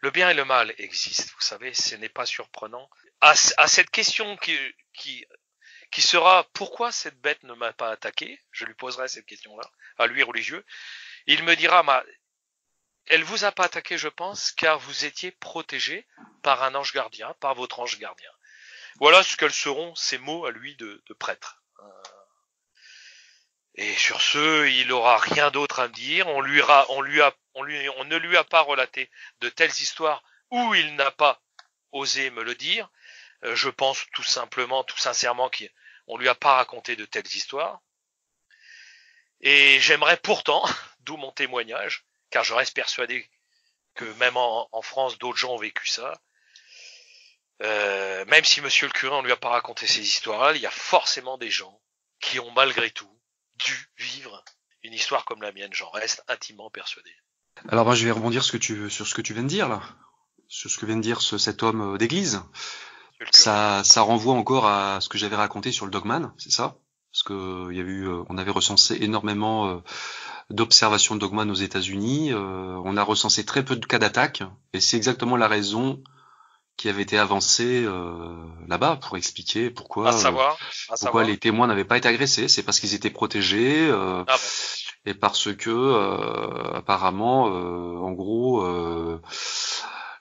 Le bien et le mal existent, vous savez, ce n'est pas surprenant. À, à cette question qui, qui, qui sera pourquoi cette bête ne m'a pas attaqué, je lui poserai cette question-là, à lui religieux, il me dira, ma, elle vous a pas attaqué, je pense, car vous étiez protégé par un ange gardien, par votre ange gardien. Voilà ce qu'elles seront ces mots à lui de, prêtre. Euh, et sur ce, il aura rien d'autre à me dire. On lui, a, on lui a, on lui, on ne lui a pas relaté de telles histoires où il n'a pas osé me le dire. Euh, je pense tout simplement, tout sincèrement, qu'on lui a pas raconté de telles histoires. Et j'aimerais pourtant, d'où mon témoignage, car je reste persuadé que même en, en France, d'autres gens ont vécu ça. Euh, même si Monsieur le curé on lui a pas raconté ces histoires-là, il y a forcément des gens qui ont malgré tout dû vivre une histoire comme la mienne. J'en reste intimement persuadé. Alors moi, je vais rebondir sur ce que tu, sur ce que tu viens de dire là, sur ce que vient de dire ce, cet homme euh, d'église. Ça, ça renvoie encore à ce que j'avais raconté sur le Dogman, c'est ça? Parce que il y a eu, euh, on avait recensé énormément euh, d'observations de Dogman aux États-Unis. on a recensé très peu de cas d'attaque, et c'est exactement la raison qui avait été avancée euh, là-bas pour expliquer pourquoi, à savoir, à pourquoi savoir. les témoins n'avaient pas été agressés. C'est parce qu'ils étaient protégés euh, Ah et parce que euh, apparemment, euh, en gros, euh,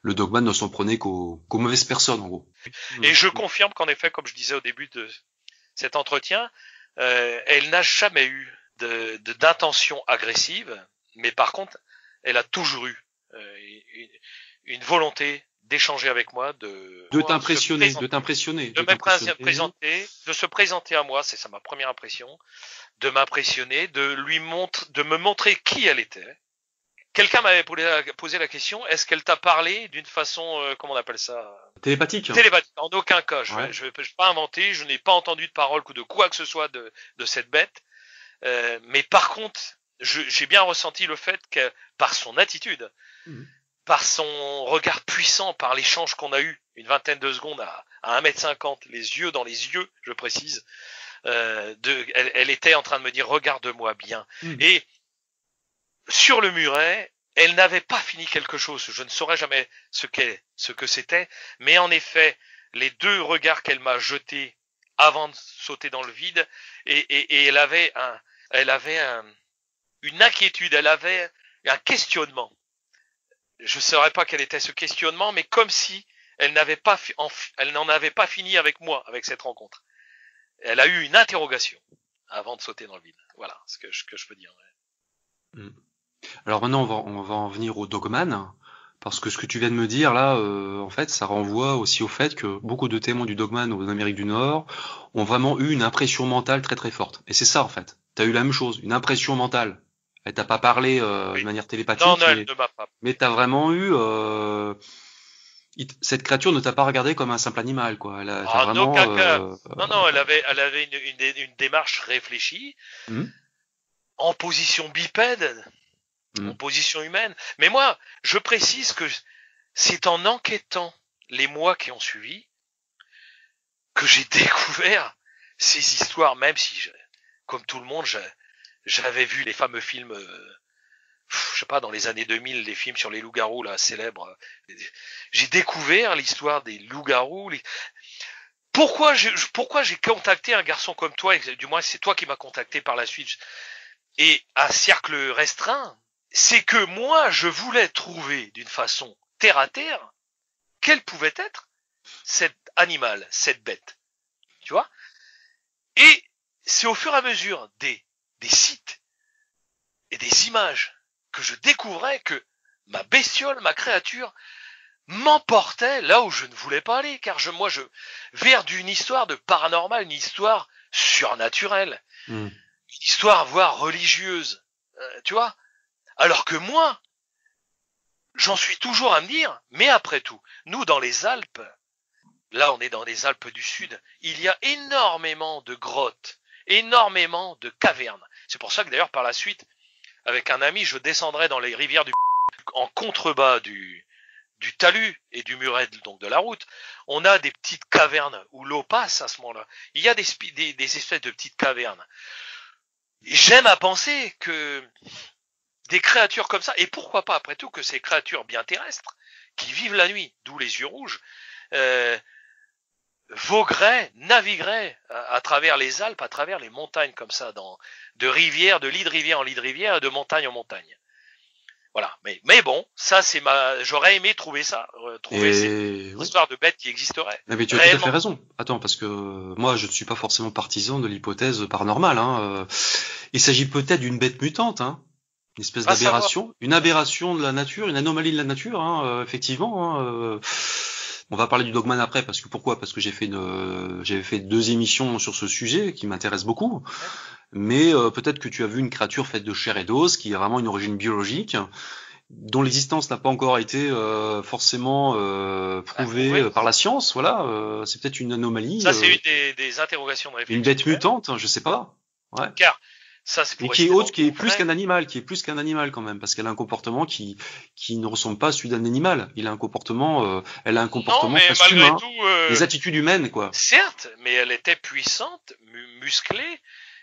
le dogman ne s'en prenait qu'aux qu'aux mauvaises personnes, en gros. Et je confirme qu'en effet, comme je disais au début de cet entretien, euh, elle n'a jamais eu de de- d'intention agressive, mais par contre, elle a toujours eu euh, une, une volonté d'échanger avec moi, de t'impressionner, de t'impressionner, de me t'impressionner. présenter, de se présenter à moi, c'est ça ma première impression, de m'impressionner, de lui montre, de me montrer qui elle était. Quelqu'un m'avait posé la- question, est-ce qu'elle t'a parlé d'une façon, euh, comment on appelle ça, Télépathique. télépathique En aucun cas, je Ouais. vais, pas inventer, je n'ai pas entendu de parole ou de quoi que ce soit de, de cette bête. Euh, mais par contre, j'ai bien ressenti le fait que par son attitude, Mhm. par son regard puissant, par l'échange qu'on a eu, une vingtaine de secondes à, à 1m50, les yeux dans les yeux, je précise, euh, de, elle, elle était en train de me dire regarde-moi bien. Mhm. Et sur le muret, elle n'avait pas fini quelque chose. Je ne saurais jamais ce qu'est, ce que c'était, mais en effet, les deux regards qu'elle m'a jetés avant de sauter dans le vide, et, et, et elle avait un, elle avait un, une inquiétude, elle avait un questionnement. Je ne saurais pas quel était ce questionnement, mais comme si elle n'avait pas, elle n'en avait pas fini avec moi, avec cette rencontre. Elle a eu une interrogation avant de sauter dans le vide. Voilà ce que je, que je peux dire. Alors maintenant, on va, on va en venir au dogman, parce que ce que tu viens de me dire là, euh, en fait, ça renvoie aussi au fait que beaucoup de témoins du dogman en Amérique du Nord ont vraiment eu une impression mentale très très forte. Et c'est ça en fait. T'as eu la même chose, une impression mentale. Et t'as pas parlé euh, Oui. de manière télépathique, Non, non, elle mais, ne m'a pas. mais t'as vraiment eu. Euh, cette créature ne t'a pas regardé comme un simple animal, quoi. Elle a, Ah, vraiment. euh, Non, non, elle avait, elle avait une, une, dé- une démarche réfléchie, Mhm. en position bipède, En position humaine. Mais moi, je précise que c'est en enquêtant les mois qui ont suivi que j'ai découvert ces histoires, même si, je- comme tout le monde, j'avais vu les fameux films, euh, je sais pas, dans les années 2000, les films sur les loups-garous, là, célèbres. J'ai découvert l'histoire des loups-garous, pourquoi j'ai pourquoi contacté un garçon comme toi du moins c'est toi qui m'as contacté par la suite et à cercle restreint c'est que moi je voulais trouver d'une façon terre à terre quel pouvait être cet animal cette bête tu vois? Et c'est au fur et à mesure des des sites et des images que je découvrais que ma bestiole ma créature m'emportait là où je ne voulais pas aller, car je, moi, je, vers d'une histoire de paranormal, une histoire surnaturelle, Mhm. une histoire voire religieuse, euh, tu vois? Alors que moi, j'en suis toujours à me dire, mais après tout, nous dans les Alpes, là on est dans les Alpes du Sud, il y a énormément de grottes, énormément de cavernes. C'est pour ça que d'ailleurs par la suite, avec un ami, je descendrai dans les rivières du en contrebas du, du talus et du muret donc de la route, on a des petites cavernes où l'eau passe à ce moment-là. Il y a des, des, des espèces de petites cavernes. J'aime à penser que des créatures comme ça, et pourquoi pas après tout que ces créatures bien terrestres, qui vivent la nuit, d'où les yeux rouges, euh, vogueraient, navigueraient à, à, travers les Alpes, à travers les montagnes comme ça, dans, de rivière, de lit de rivière en lit de rivière, de montagne en montagne. Voilà. Mais, mais bon, ça c'est ma. J'aurais aimé trouver ça, euh, trouver Et... cette histoire de bête qui existerait. Non, mais tu as tout à fait raison. Attends, parce que moi je ne suis pas forcément partisan de l'hypothèse paranormale. Hein. Euh, il s'agit peut-être d'une bête mutante, hein. Une espèce d'aberration, une aberration de la nature, une anomalie de la nature, hein, euh, effectivement. Hein, euh... On va parler du Dogman après, parce que pourquoi? Parce que j'ai fait une, j'avais fait deux émissions sur ce sujet qui m'intéresse beaucoup. Mais euh, peut-être que tu as vu une créature faite de chair et d'os qui a vraiment une origine biologique, dont l'existence n'a pas encore été euh, forcément euh, prouvée ah, par la science. Voilà, euh, c'est peut-être une anomalie. Ça, c'est une des, des, interrogations. Une bête mutante, je sais pas. Ouais. Car ça, et qui est autre, qui est plus qu'un animal, qui est plus qu'un animal quand même, parce qu'elle a un comportement qui qui ne ressemble pas à celui d'un animal. Il a un comportement, euh, elle a un comportement non, mais presque humain, tout, euh, des attitudes humaines quoi. Certes, mais elle était puissante, mu musclée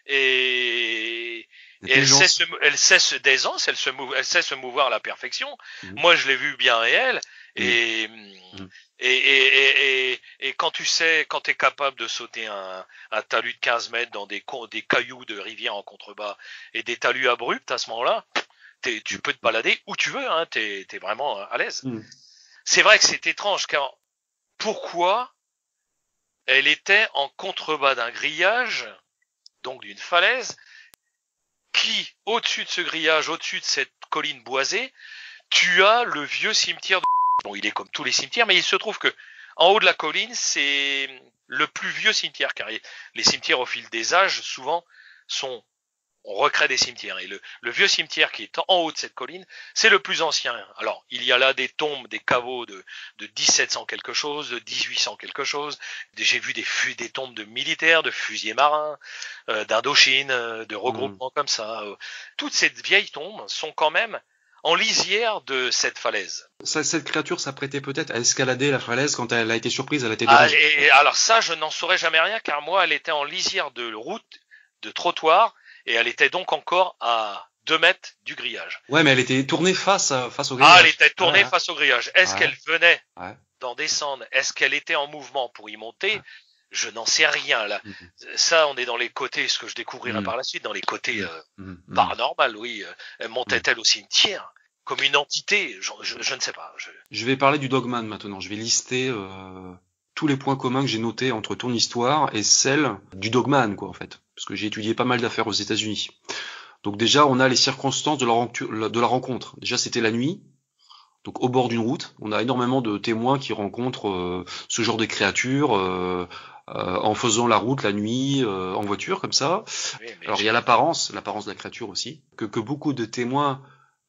et, et elle sait se, elle sait se d'aisance, elle se mou, elle sait se mouvoir à la perfection. Mmh. Moi, je l'ai vu bien réel. Et, mmh. Et, et, et, et, quand tu sais, quand tu es capable de sauter un, un, talus de 15 mètres dans des, des cailloux de rivière en contrebas et des talus abrupts à ce moment-là, tu peux te balader où tu veux, hein, tu es, es, vraiment à l'aise. Mmh. C'est vrai que c'est étrange car pourquoi elle était en contrebas d'un grillage, donc d'une falaise, qui, au-dessus de ce grillage, au-dessus de cette colline boisée, tu as le vieux cimetière de Bon, il est comme tous les cimetières, mais il se trouve que en haut de la colline, c'est le plus vieux cimetière, car les cimetières au fil des âges, souvent, sont on recrée des cimetières. Et le, le, vieux cimetière qui est en haut de cette colline, c'est le plus ancien. Alors, il y a là des tombes, des caveaux de, de 1700 quelque chose, de 1800 quelque chose. J'ai vu des, des tombes de militaires, de fusiliers marins, euh, d'Indochine, de regroupements mmh. comme ça. Toutes ces vieilles tombes sont quand même en lisière de cette falaise. Ça, cette créature s'apprêtait peut-être à escalader la falaise quand elle a été surprise, elle a été ah, et, alors ça, je n'en saurais jamais rien, car moi, elle était en lisière de route, de trottoir, et elle était donc encore à 2 mètres du grillage. Ouais, mais elle était tournée face, à, face au grillage. Ah, elle était tournée ouais. face au grillage. Est-ce ouais. qu'elle venait ouais. d'en descendre? Est-ce qu'elle était en mouvement pour y monter? Je n'en sais rien là. Mm -hmm. Ça, on est dans les côtés, ce que je découvrirai mm par la suite, dans les côtés euh, mm paranormal, oui. Elle montait-elle au cimetière comme une entité je, je, je ne sais pas. Je... je... vais parler du Dogman maintenant. Je vais lister euh, tous les points communs que j'ai notés entre ton histoire et celle du Dogman, quoi, en fait. Parce que j'ai étudié pas mal d'affaires aux États-Unis. Donc déjà, on a les circonstances de la, de la rencontre. Déjà, c'était la nuit. Donc au bord d'une route, on a énormément de témoins qui rencontrent euh, ce genre de créatures euh, euh, en faisant la route la nuit, euh, en voiture, comme ça. Oui, Alors il y a l'apparence, l'apparence de la créature aussi, que, que beaucoup de témoins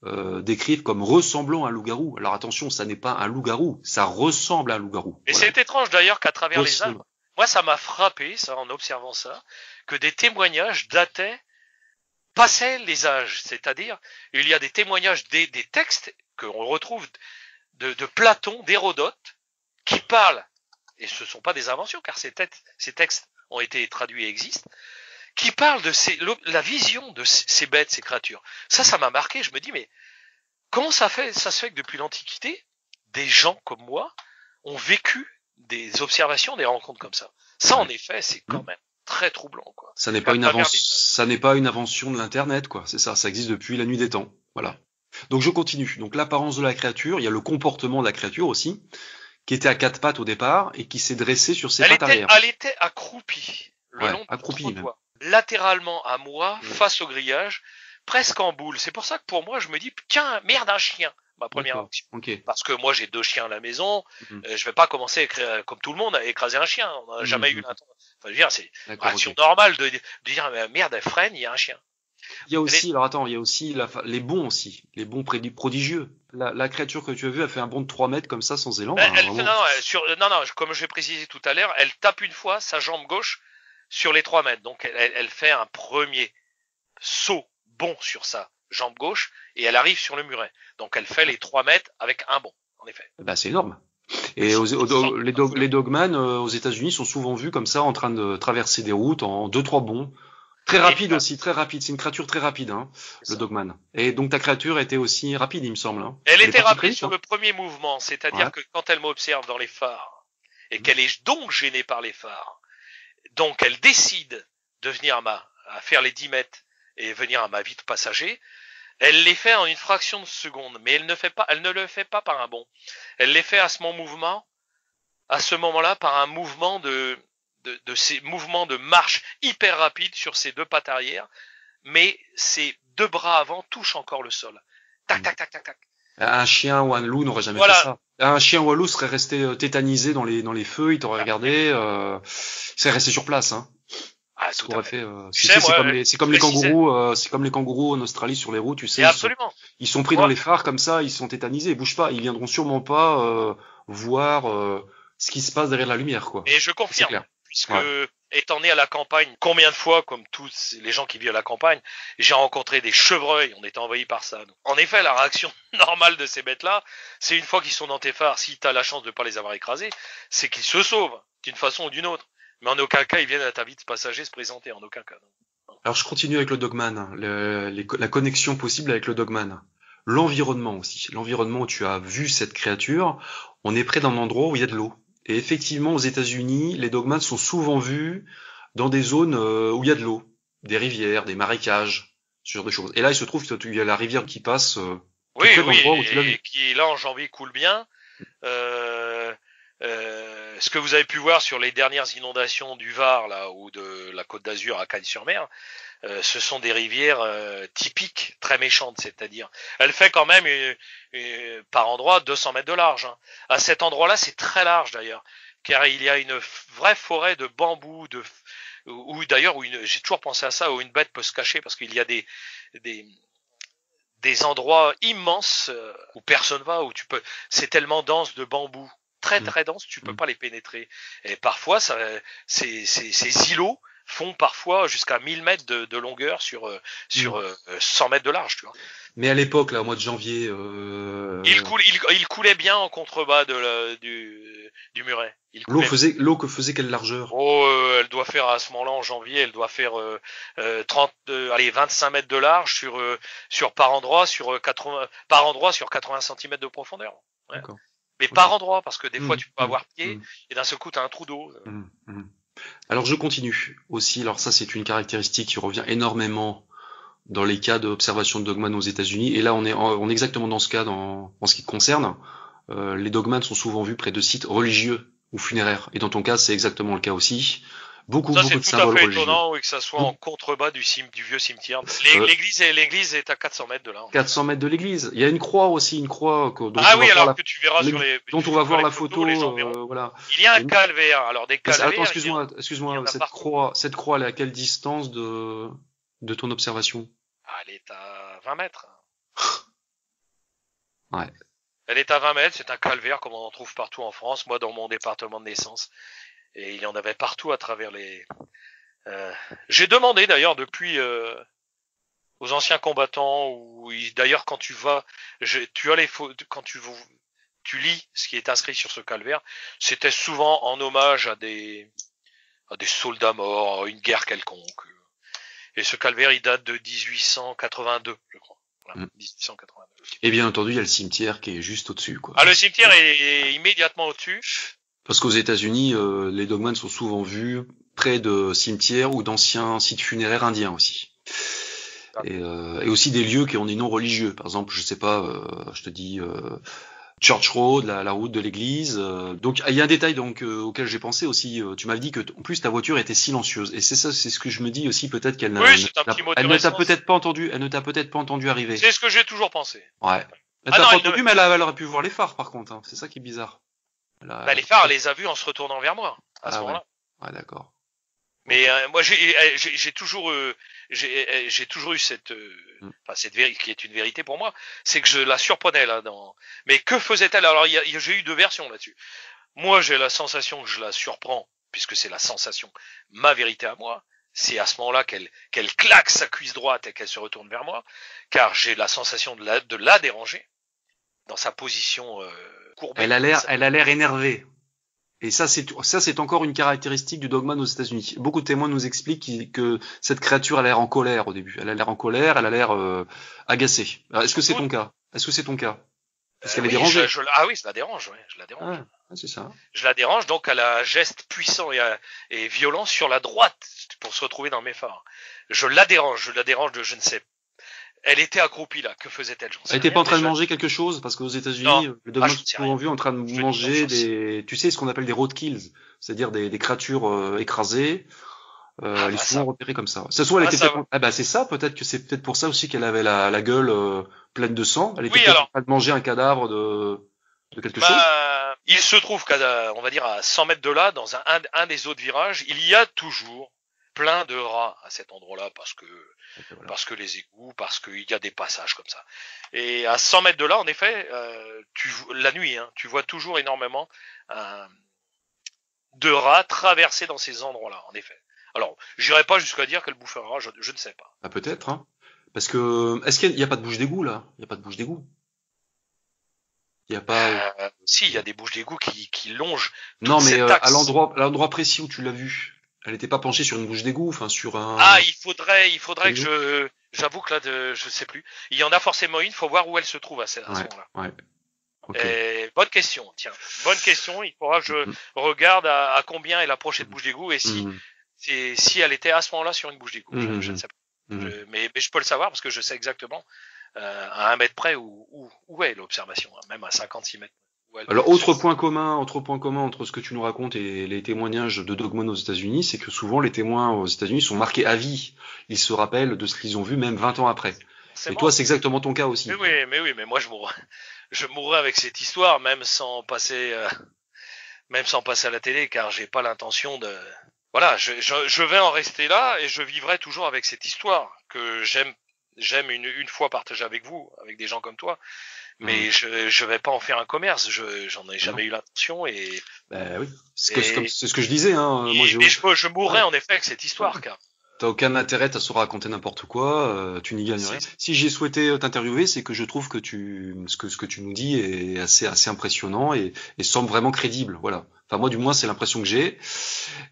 euh, décrivent comme ressemblant à un loup-garou. Alors attention, ça n'est pas un loup-garou, ça ressemble à un loup-garou. Et voilà. c'est étrange d'ailleurs qu'à travers les arbres, moi ça m'a frappé, ça, en observant ça, que des témoignages dataient, passaient les âges. C'est-à-dire, il y a des témoignages, des, des textes qu'on retrouve de, de Platon, d'Hérodote, qui parlent, et ce ne sont pas des inventions, car ces, textes, ces textes ont été traduits et existent, qui parle de ces, la vision de ces bêtes, ces créatures. Ça, ça m'a marqué. Je me dis, mais comment ça fait, ça se fait que depuis l'Antiquité, des gens comme moi ont vécu des observations, des rencontres comme ça? Ça, en effet, c'est quand même très troublant, quoi. Ça n'est pas une invention, ça n'est pas une invention de l'internet, quoi. C'est ça. Ça existe depuis la nuit des temps. Voilà. Donc je continue. Donc l'apparence de la créature, il y a le comportement de la créature aussi, qui était à quatre pattes au départ et qui s'est dressée sur ses elle pattes était, arrière. Elle était accroupie. Le ouais, long accroupie latéralement à moi, mmh. face au grillage, presque en boule. C'est pour ça que pour moi, je me dis, tiens, merde, un chien. Ma première action. Okay. Parce que moi, j'ai deux chiens à la maison. Mmh. Euh, je vais pas commencer à écrire, comme tout le monde, à écraser un chien. On n'a mmh. jamais eu l'intention. Enfin, je veux dire, c'est action okay. normale de, de, dire, merde, elle freine, il y a un chien. Il y a aussi, alors attends, il y a aussi la, les bons aussi, les bons prodigieux. La, la, créature que tu as vue a fait un bond de 3 mètres comme ça sans élan. Elle, non, non, sur, non, non, comme je l'ai précisé tout à l'heure, elle tape une fois sa jambe gauche sur les 3 mètres. Donc elle, elle fait un premier saut bon sur sa jambe gauche et elle arrive sur le muret. Donc elle fait les 3 mètres avec un bond, en effet. Bah, c'est énorme. Et aux, les, dog, les dogman euh, aux États-Unis sont souvent vus comme ça en train de traverser des routes en deux trois bonds. Très rapide aussi, très rapide. C'est une créature très rapide, hein, le dogman. Et donc ta créature était aussi rapide, il me semble. Hein. Elle, était rapide sur hein. le premier mouvement, c'est-à-dire que quand elle m'observe dans les phares et qu'elle est donc gênée par les phares, donc elle décide de venir à, ma, à faire les 10 mètres et venir à ma vie de passager, elle les fait en une fraction de seconde, mais elle ne fait pas, elle ne le fait pas par un bond. Elle les fait à ce mouvement, à ce moment-là, par un mouvement de, de, de ces mouvements de marche hyper rapide sur ses deux pattes arrière, mais ses deux bras avant touchent encore le sol. Tac, tac, tac, tac, tac. Un chien ou un loup n'aurait jamais fait ça. Un chien ou un loup serait resté euh, tétanisé dans les dans les feux, il t'aurait regardé, euh, il serait resté sur place. Hein. Ah, tout à fait. Euh, c'est comme, les, comme les kangourous, euh, c'est comme les kangourous en Australie sur les routes, tu sais. absolument. Ils sont, pris dans les phares comme ça, ils sont tétanisés, ils bougent pas, ils viendront sûrement pas euh, voir euh, ce qui se passe derrière la lumière, quoi. Et je confirme, puisque étant né à la campagne, combien de fois, comme tous les gens qui vivent à la campagne, j'ai rencontré des chevreuils, on était envahi par ça. En effet, la réaction normale de ces bêtes-là, c'est une fois qu'ils sont dans tes phares, si tu as la chance de pas les avoir écrasés, c'est qu'ils se sauvent d'une façon ou d'une autre. Mais en aucun cas, ils viennent à ta vie de passager se présenter, en aucun cas. Alors je continue avec le dogman, la connexion possible avec le dogman. L'environnement aussi. L'environnement où tu as vu cette créature, on est près d'un endroit où il y a de l'eau. Et effectivement, aux États-Unis, les dogmans sont souvent vus dans des zones euh, où il y a de l'eau, des rivières, des marécages, ce genre de choses. Et là, il se trouve qu'il y a la rivière qui passe. Euh, oui, oui, et, qui là en janvier coule bien. Euh, euh, ce que vous avez pu voir sur les dernières inondations du Var là ou de la Côte d'Azur à Cagnes-sur-Mer, euh, ce sont des rivières euh, typiques, très méchantes, c'est-à-dire, elle fait quand même par endroit 200 mètres de large. Hein. À cet endroit-là, c'est très large d'ailleurs, car il y a une vraie forêt de bambous, de ou d'ailleurs j'ai toujours pensé à ça, où une bête peut se cacher parce qu'il y a des, des des endroits immenses où personne va, où tu peux, c'est tellement dense de bambous très mm. très denses, tu peux mm. pas les pénétrer. Et parfois, ça, ces, ces, ces îlots font parfois jusqu'à 1000 mètres de, de longueur sur euh, sur 100 mm. euh, mètres de large, tu vois. Mais à l'époque, là, au mois de janvier, euh... il, coule, il, il, coulait bien en contrebas de la, du, du muret. L'eau faisait, l'eau que faisait quelle largeur? Oh, euh, elle doit faire à ce moment-là en janvier, elle doit faire euh, 30, allez, 25 mètres de large sur sur par endroit, sur 80 par endroit sur 80 cm de profondeur. Ouais mais par endroit, parce que des fois mmh, tu peux avoir mmh, pied, mmh. et d'un seul coup tu as un trou d'eau. Alors je continue aussi, alors ça c'est une caractéristique qui revient énormément dans les cas d'observation de dogman aux États-Unis, et là on est, on est exactement dans ce cas dans, en ce qui te concerne. Euh, les dogmans sont souvent vus près de sites religieux ou funéraires, et dans ton cas c'est exactement le cas aussi beaucoup, beaucoup de symboles tout à fait étonnant que ça soit en contrebas du, cim, du vieux cimetière. Euh, l'église est, l'église est à 400 mètres de là. 400 mètres de l'église. Il y a une croix aussi, une croix. Dont ah oui, alors que tu verras sur les. Dont on va voir la photo. Euh, voilà. Il y a un calvaire. Alors des calvaires. Attends, excuse-moi, excuse-moi. Cette croix, cette croix, elle est à quelle distance de de ton observation? Ah, Elle est à 20 mètres. ouais. Elle est à 20 mètres, c'est un calvaire comme on en trouve partout en France. Moi, dans mon département de naissance, et il y en avait partout à travers les. Euh... J'ai demandé d'ailleurs depuis euh, aux anciens combattants ou d'ailleurs quand tu vas, je, tu as les quand tu tu lis ce qui est inscrit sur ce calvaire, c'était souvent en hommage à des à des soldats morts, à une guerre quelconque. Et ce calvaire, il date de 1882, je crois. Voilà, 1882. Mm. Et bien entendu, il y a le cimetière qui est juste au-dessus. Quoi. Ah, le cimetière est immédiatement au-dessus. Parce qu'aux États-Unis, euh, les dogmans sont souvent vus près de cimetières ou d'anciens sites funéraires indiens aussi. Ah. Et, euh, et, aussi des lieux qui ont des noms religieux. Par exemple, je sais pas, euh, je te dis Church Road, la, la route de l'église. donc il y a un détail donc auquel j'ai pensé aussi. tu m'avais dit que en plus ta voiture était silencieuse. Et c'est ça, c'est ce que je me dis aussi peut-être qu'elle oui, elle ne t'a peut-être pas entendu, elle ne t'a peut-être pas entendu arriver. C'est ce que j'ai toujours pensé. Ouais. Elle ah t'a pas entendu, mais elle, elle, aurait pu voir les phares par contre. Hein. C'est ça qui est bizarre. Bah, les phares, elle les a vus en se retournant vers moi, à ce ah moment-là. Ouais, d'accord. Mais euh, moi, j'ai j'ai- j'ai toujours, euh, j'ai euh, j'ai toujours eu cette, euh, Mm. enfin cette vérité qui est une vérité pour moi, c'est que je la surprenais là. Dans... Mais que faisait-elle? Alors, j'ai eu deux versions là-dessus. Moi, j'ai la sensation que je la surprends, puisque c'est la sensation, ma vérité à moi. C'est à ce moment-là qu'elle qu'elle claque sa cuisse droite et qu'elle se retourne vers moi, car j'ai la sensation de la, de la déranger dans sa position euh, courbée. Elle a l'air, elle a l'air énervée. Et ça, c'est ça, c'est encore une caractéristique du dogman aux États-Unis. Beaucoup de témoins nous expliquent que cette créature a l'air en colère au début. Elle a l'air en colère, elle a l'air euh, agacée. Est-ce que c'est ton cas? Est-ce que c'est ton cas? Est-ce Euh, qu'elle est oui, dérangée je- je- Ah oui, je la dérange, ouais, je la dérange. Ah, ah, c'est ça. je la dérange, donc elle a un geste puissant et, euh, et violent sur la droite pour se retrouver dans mes phares. Je la dérange, je la dérange de je ne sais. Elle était accroupie là, que faisait-elle? Elle était pas en train de manger quelque chose parce qu'aux États-Unis, le dogman Ah, souvent vu en train de Je manger des, tu sais, ce qu'on appelle des roadkills, c'est-à-dire des, des créatures euh, écrasées. Euh, Ah, elle est bah, souvent ça. repérée comme ça. Ça soit elle Ah, était ça ah bah c'est ça, peut-être que c'est peut-être pour ça aussi qu'elle avait la, la gueule euh, pleine de sang. Elle était Oui, peut-être alors. en train de manger un cadavre de, de quelque chose. Bah, il se trouve qu'à, on va dire, à 100 mètres de là, dans un, un, un des autres virages, il y a toujours plein de rats à cet endroit-là parce que Voilà. parce que les égouts, parce qu'il y a des passages comme ça. Et à 100 mètres de là, en effet, euh, tu, la nuit, hein, tu vois toujours énormément euh, de rats traverser dans ces endroits-là, en effet. Alors, j'irai pas jusqu'à dire qu'elle bouffe un rat, je, je ne sais pas. Ah, peut-être, hein. Parce que, est-ce qu'il y a pas de bouche d'égout, là? Il y a pas de bouche d'égout? Il y a pas, Euh, si, il y a des bouches d'égout qui, qui longent. non, mais euh, axe. à l'endroit, à l'endroit précis où tu l'as vu. Elle était pas penchée sur une bouche d'égout, enfin, sur un, Ah, il faudrait, il faudrait que je, j'avoue que là, de, je sais plus. Il y en a forcément une, faut voir où elle se trouve à ce, Ouais. moment-là. ouais. Et bonne question, tiens, bonne question. Il faudra que je Mhm. regarde à, à combien est l'approche de bouche d'égout et si, Mhm. si, si elle était à ce moment-là sur une bouche d'égout. Je-. Je, ne sais pas. Je- mais, mais je peux le savoir parce que je sais exactement euh, à un mètre près où, où, où est l'observation, hein, même à 56 mètres. Alors, autre point commun, autre point commun entre ce que tu nous racontes et les témoignages de Dogman aux États-Unis, c'est que souvent les témoins aux États-Unis sont marqués à vie. Ils se rappellent de ce qu'ils ont vu même 20 ans après. Et bon. toi, c'est exactement ton cas aussi. Mais oui, mais oui, mais moi je mourrais, je mourrais avec cette histoire, même sans passer, euh, même sans passer à la télé, car j'ai pas l'intention de. Voilà, je, je, je vais en rester là et je vivrai toujours avec cette histoire que j'aime, j'aime une, une fois partager avec vous, avec des gens comme toi. Mais je, je vais pas en faire un commerce. Je, j'en ai jamais eu l'intention et, Ben oui. C'est ce que- ce je disais. Hein. Et- mais je, je mourrais en effet avec cette histoire, car T'as aucun intérêt à se raconter n'importe quoi, euh, tu n'y gagnes Si. rien. Si j'ai souhaité euh, t'interviewer, c'est que je trouve que tu, ce que ce que tu nous dis est assez assez impressionnant et, et semble vraiment crédible. Voilà. Enfin moi du moins c'est l'impression que j'ai.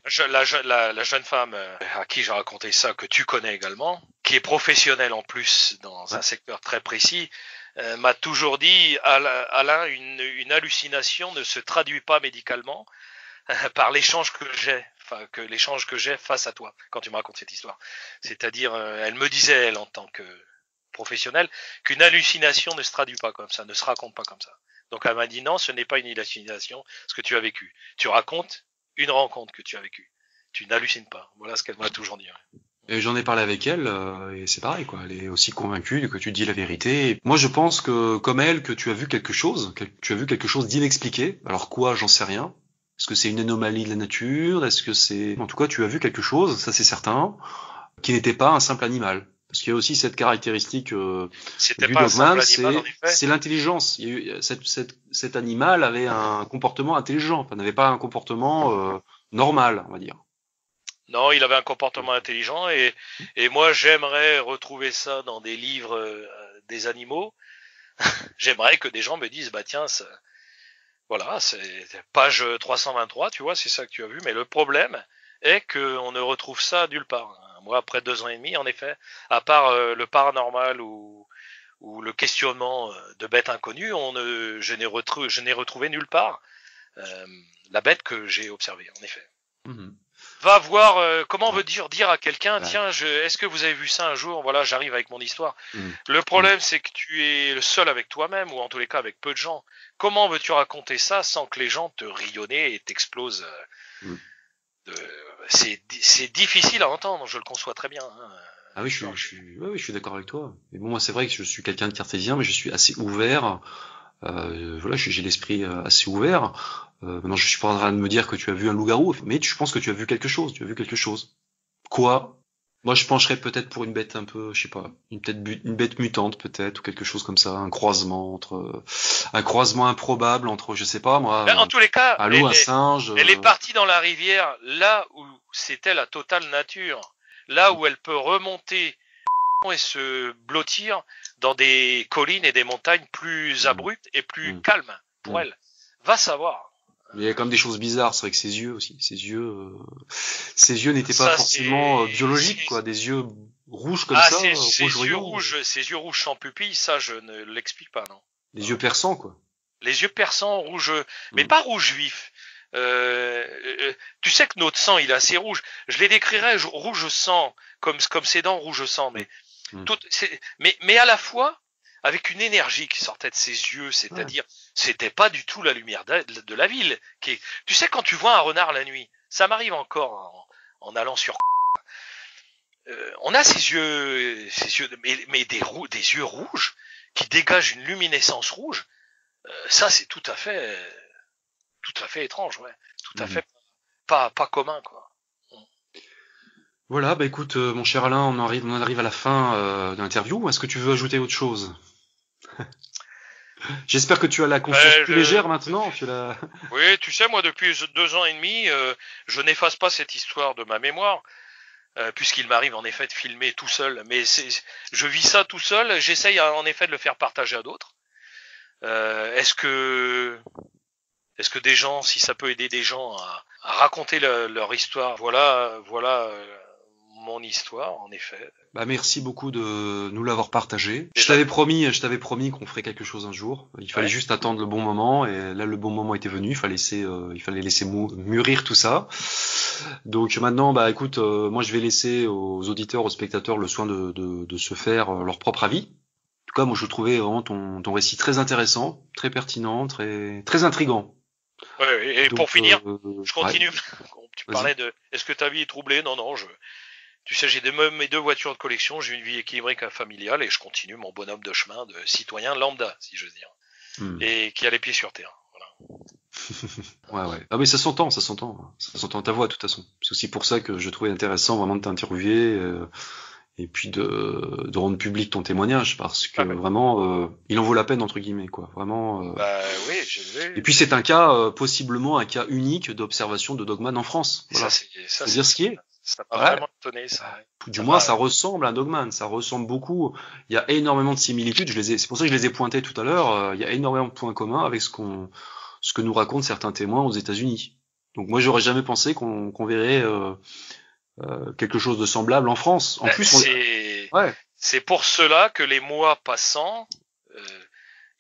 Je- la, je- la, la jeune femme euh, à qui j'ai raconté ça, que tu connais également, qui est professionnelle en plus dans un secteur très précis, euh, m'a toujours dit Alain, une, une hallucination ne se traduit pas médicalement par l'échange que j'ai, enfin que l'échange que j'ai face à toi quand tu me racontes cette histoire. C'est-à-dire, euh, elle me disait elle en tant que professionnelle qu'une hallucination ne se traduit pas comme ça, ne se raconte pas comme ça. Donc elle m'a dit non, ce n'est pas une hallucination, ce que tu as vécu. Tu racontes une rencontre que tu as vécue. Tu n'hallucines pas. Voilà ce qu'elle m'a toujours dit. J'en ai parlé avec elle euh, et c'est pareil quoi. Elle est aussi convaincue que tu dis la vérité. Et moi je pense que comme elle que tu as vu quelque chose, que tu as vu quelque chose d'inexpliqué. Alors quoi, j'en sais rien. Est-ce que c'est une anomalie de la nature? Est-ce que c'est en tout cas tu as vu quelque chose, ça c'est certain, qui n'était pas un simple animal. Parce qu'il y a aussi cette caractéristique euh, du dogman, c'est l'intelligence. Cet animal avait un comportement intelligent, enfin, n'avait pas un comportement euh, normal, on va dire. Non, il avait un comportement intelligent et, moi j'aimerais retrouver ça dans des livres euh, des animaux. j'aimerais que des gens me disent bah tiens, voilà, c'est page 323, tu vois, c'est ça que tu as vu. Mais le problème est qu'on ne retrouve ça nulle part. Moi, après deux ans et demi, en effet, à part euh, le paranormal ou, ou le questionnement euh, de bêtes inconnues, on ne, je n'ai retrouvé, je n'ai retrouvé nulle part la bête que j'ai observée, en effet va voir euh, comment veut dire dire à quelqu'un Ouais. tiens je est-ce que vous avez vu ça un jour? Voilà j'arrive avec mon histoire Mm. le problème c'est que tu es le seul avec toi-même ou en tous les cas avec peu de gens comment veux-tu raconter ça sans que les gens te rionnent et t'explosent euh, Mm. c'est di- c'est difficile à entendre je le conçois très bien hein. Ah oui, je suis, je suis, ouais, oui, je suis d'accord avec toi. Mais bon, moi, c'est vrai que je suis quelqu'un de cartésien, mais je suis assez ouvert. Euh, voilà, j'ai j'ai l'esprit euh, assez ouvert. Euh, maintenant, je suis pas en train de me dire que tu as vu un loup-garou, mais je pense que tu as vu quelque chose. Tu as vu quelque chose. quoi? Moi, je pencherais peut-être pour une bête un peu, je sais pas, une bête mutante peut-être ou quelque chose comme ça, un croisement entre un croisement improbable entre, je sais pas moi, Ben, en tous les cas, un loup, un elle, singe. elle euh, est partie dans la rivière là où c'était la totale nature, là où elle peut remonter et se blottir dans des collines et des montagnes plus Mm. abruptes et plus Mm. calmes pour Mm. elle. Va savoir. Il y a quand même des choses bizarres, c'est vrai que ses yeux aussi, ses yeux, euh, ses yeux n'étaient Ça, pas forcément euh, biologiques quoi, des yeux rouges comme ah, ça, ses, euh, ses rouges yeux rouges, ses yeux rouges sans pupille, ça je ne l'explique pas, non. des yeux perçants quoi. Les yeux perçants, rouges, mais Mm. pas rouge vif. Euh, euh, tu sais que notre sang, il est assez rouge. Je les décrirais rouge sang, comme comme ses dents rouge sang, mais Mm. tout, c'est- mais mais à la fois avec une énergie qui sortait de ses yeux, c'est-à-dire c'était pas du tout la lumière de, de la ville. Qui est, tu sais quand tu vois un renard la nuit, ça m'arrive encore en, en allant sur. Euh, on a ces yeux, ces yeux, mais, mais des, yeux rouges qui dégagent une luminescence rouge. Euh, ça, c'est tout à fait, tout à fait étrange, ouais. Tout à Mhm. fait pas, pas commun, quoi. Voilà, bah écoute, euh, mon cher Alain, on arrive, on arrive à la fin euh, de l'interview. Est-ce que tu veux ajouter autre chose? J'espère que tu as la conscience Ouais, plus je- légère maintenant. Tu l'as. Oui, tu sais, moi, depuis deux ans et demi, euh, je n'efface pas cette histoire de ma mémoire, euh, puisqu'il m'arrive en effet de filmer tout seul. Mais c'est, je vis ça tout seul. J'essaye en effet de le faire partager à d'autres. Euh, est-ce que, est-ce que des gens, si ça peut aider des gens à, à raconter le- leur histoire, voilà, voilà euh, mon histoire, en effet. Bah merci beaucoup de nous l'avoir partagé. Je t'avais promis, je t'avais promis qu'on ferait quelque chose un jour. Il fallait Ouais. juste attendre le bon moment et là le bon moment était venu. Il fallait laisser, euh, il fallait laisser mou- mûrir tout ça. Donc maintenant, bah écoute, euh, moi je vais laisser aux auditeurs, aux spectateurs le soin de, de, de se faire euh, leur propre avis. En tout cas, moi je trouvais vraiment ton, ton récit très intéressant, très pertinent, très très intrigant. Ouais, et Donc, pour finir, euh, Je ouais. continue. Tu parlais de est-ce que ta vie est troublée? Non, non, je. Tu sais, j'ai mes deux voitures de collection, j'ai une vie équilibrée qu'un familiale et je continue mon bonhomme de chemin de citoyen lambda, si j'ose dire, Hmm. et qui a les pieds sur terre. Voilà. Ouais, ouais. Ah mais ça s'entend, ça s'entend. Ça s'entend ta voix, de toute façon. C'est aussi pour ça que je trouvais intéressant vraiment de t'interviewer euh, et puis de, de rendre public ton témoignage parce que Ah ouais. vraiment, euh, il en vaut la peine entre guillemets, quoi. Vraiment. euh. Bah oui, je vais. Et puis c'est un cas, euh, possiblement un cas unique d'observation de Dogman en France. Voilà. ça, c'est ça, Faut c'est- dire ce qui est. ça m'a Ouais. vraiment étonné, ça. Du Ça moins, ça ressemble à un Dogman. Ça ressemble beaucoup. Il y a énormément de similitudes. Je les ai. C'est pour ça que je les ai pointés tout à l'heure. Euh, Il y a énormément de points communs avec ce qu'on, ce que nous racontent certains témoins aux États-Unis. Donc moi, j'aurais jamais pensé qu'on verrait euh, euh, quelque chose de semblable en France. En Bah, plus, on... c'est ouais. pour cela que les mois passant, euh,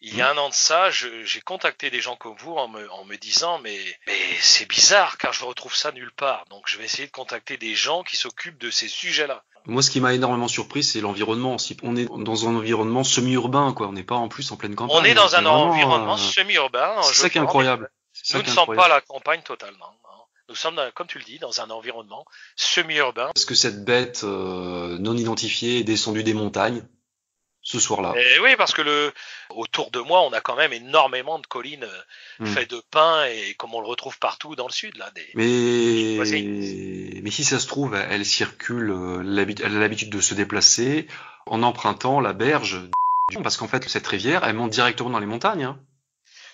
il y a un an de ça, j'ai contacté des gens comme vous en me, en me disant mais, mais c'est bizarre car je retrouve ça nulle part. Donc je vais essayer de contacter des gens qui s'occupent de ces sujets-là. Moi, ce qui m'a énormément surpris, c'est l'environnement. Si on est dans un environnement semi-urbain, quoi. On n'est pas en plus en pleine campagne. On est dans un vraiment, environnement euh, semi-urbain. C'est ça qui est incroyable. Nous ne sommes pas à la campagne totalement. hein. Nous sommes, dans- comme tu le dis, dans un environnement semi-urbain. Est-ce que cette bête euh, non identifiée est descendue des montagnes? Ce soir-là Et oui, parce que le autour de moi, on a quand même énormément de collines euh, Hmm. faites de pins et comme on le retrouve partout dans le sud, là. Des... Mais, mais si ça se trouve, elle circule, euh, elle a l'habitude de se déplacer en empruntant la berge du parce qu'en fait, cette rivière, elle monte directement dans les montagnes. Hein.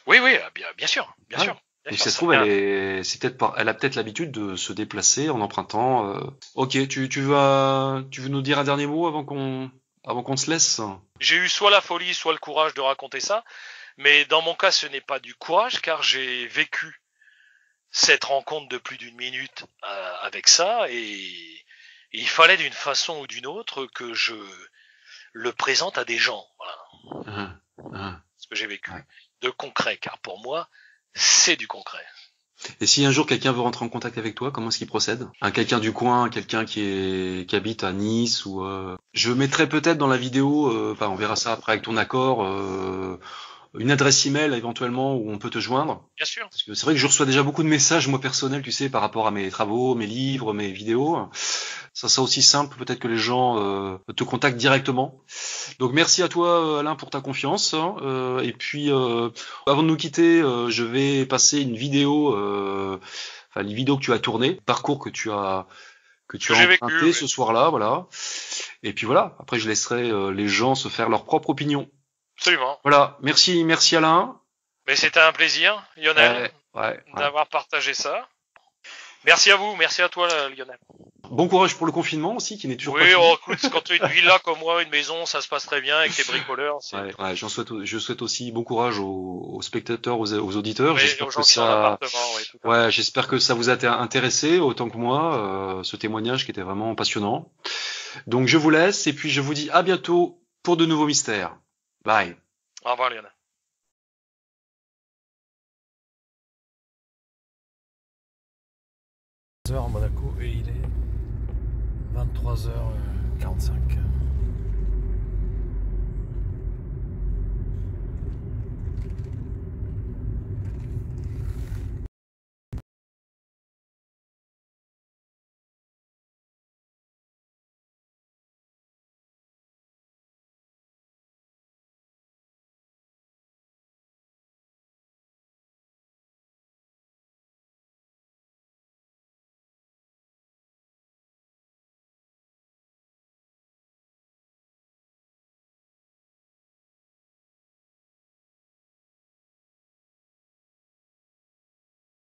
Oui, oui, ah, bien, bien sûr, bien Ouais. sûr. Et si ça se trouve, elle, est, peut-être par- elle a peut-être l'habitude de se déplacer en empruntant. euh, Ok, tu, tu vas, tu veux nous dire un dernier mot avant qu'on, avant qu'on se laisse J'ai eu soit la folie, soit le courage de raconter ça, mais dans mon cas, ce n'est pas du courage, car j'ai vécu cette rencontre de plus d'une minute euh, avec ça, et, et il fallait d'une façon ou d'une autre que je le présente à des gens. Voilà Hein, hein. ce que j'ai vécu. Ouais. De concret, car pour moi, c'est du concret. Et si un jour quelqu'un veut rentrer en contact avec toi, comment est-ce qu'il procède? Un quelqu'un du coin, quelqu'un qui qui habite à Nice ou euh, je mettrai peut-être dans la vidéo, euh, on verra ça après avec ton accord, euh, une adresse email éventuellement où on peut te joindre. Bien sûr. Parce que c'est vrai que je reçois déjà beaucoup de messages moi personnels, tu sais, par rapport à mes travaux, mes livres, mes vidéos. Ça sera aussi simple, peut-être que les gens euh, te contactent directement. Donc merci à toi euh, Alain pour ta confiance. hein. Euh, et puis euh, avant de nous quitter, euh, je vais passer une vidéo, euh, enfin une vidéo que tu as tournée, parcours que tu as que tu Que as vécu, emprunté oui. ce soir-là, voilà. Et puis voilà. Après, je laisserai euh, les gens se faire leur propre opinion. Absolument. Voilà. Merci, merci Alain. Mais c'était un plaisir, Lionel, Ouais, ouais, ouais. d'avoir partagé ça. Merci à vous, merci à toi, Lionel. Bon courage pour le confinement aussi, qui n'est toujours Oui, pas fini. oh, écoute, quand tu as une villa comme moi, une maison, ça se passe très bien avec tes bricoleurs. c'est- Ouais, ouais, j'en souhaite, je souhaite aussi bon courage aux, aux spectateurs, aux, aux auditeurs. Oui, J'espère que ça, oui, ouais, j'espère que vous a intéressé autant que moi, euh, ce témoignage qui était vraiment passionnant. Donc je vous laisse et puis je vous dis à bientôt pour de nouveaux mystères. Bye. Au revoir, Lionel. heures à Monaco et il est 23h45.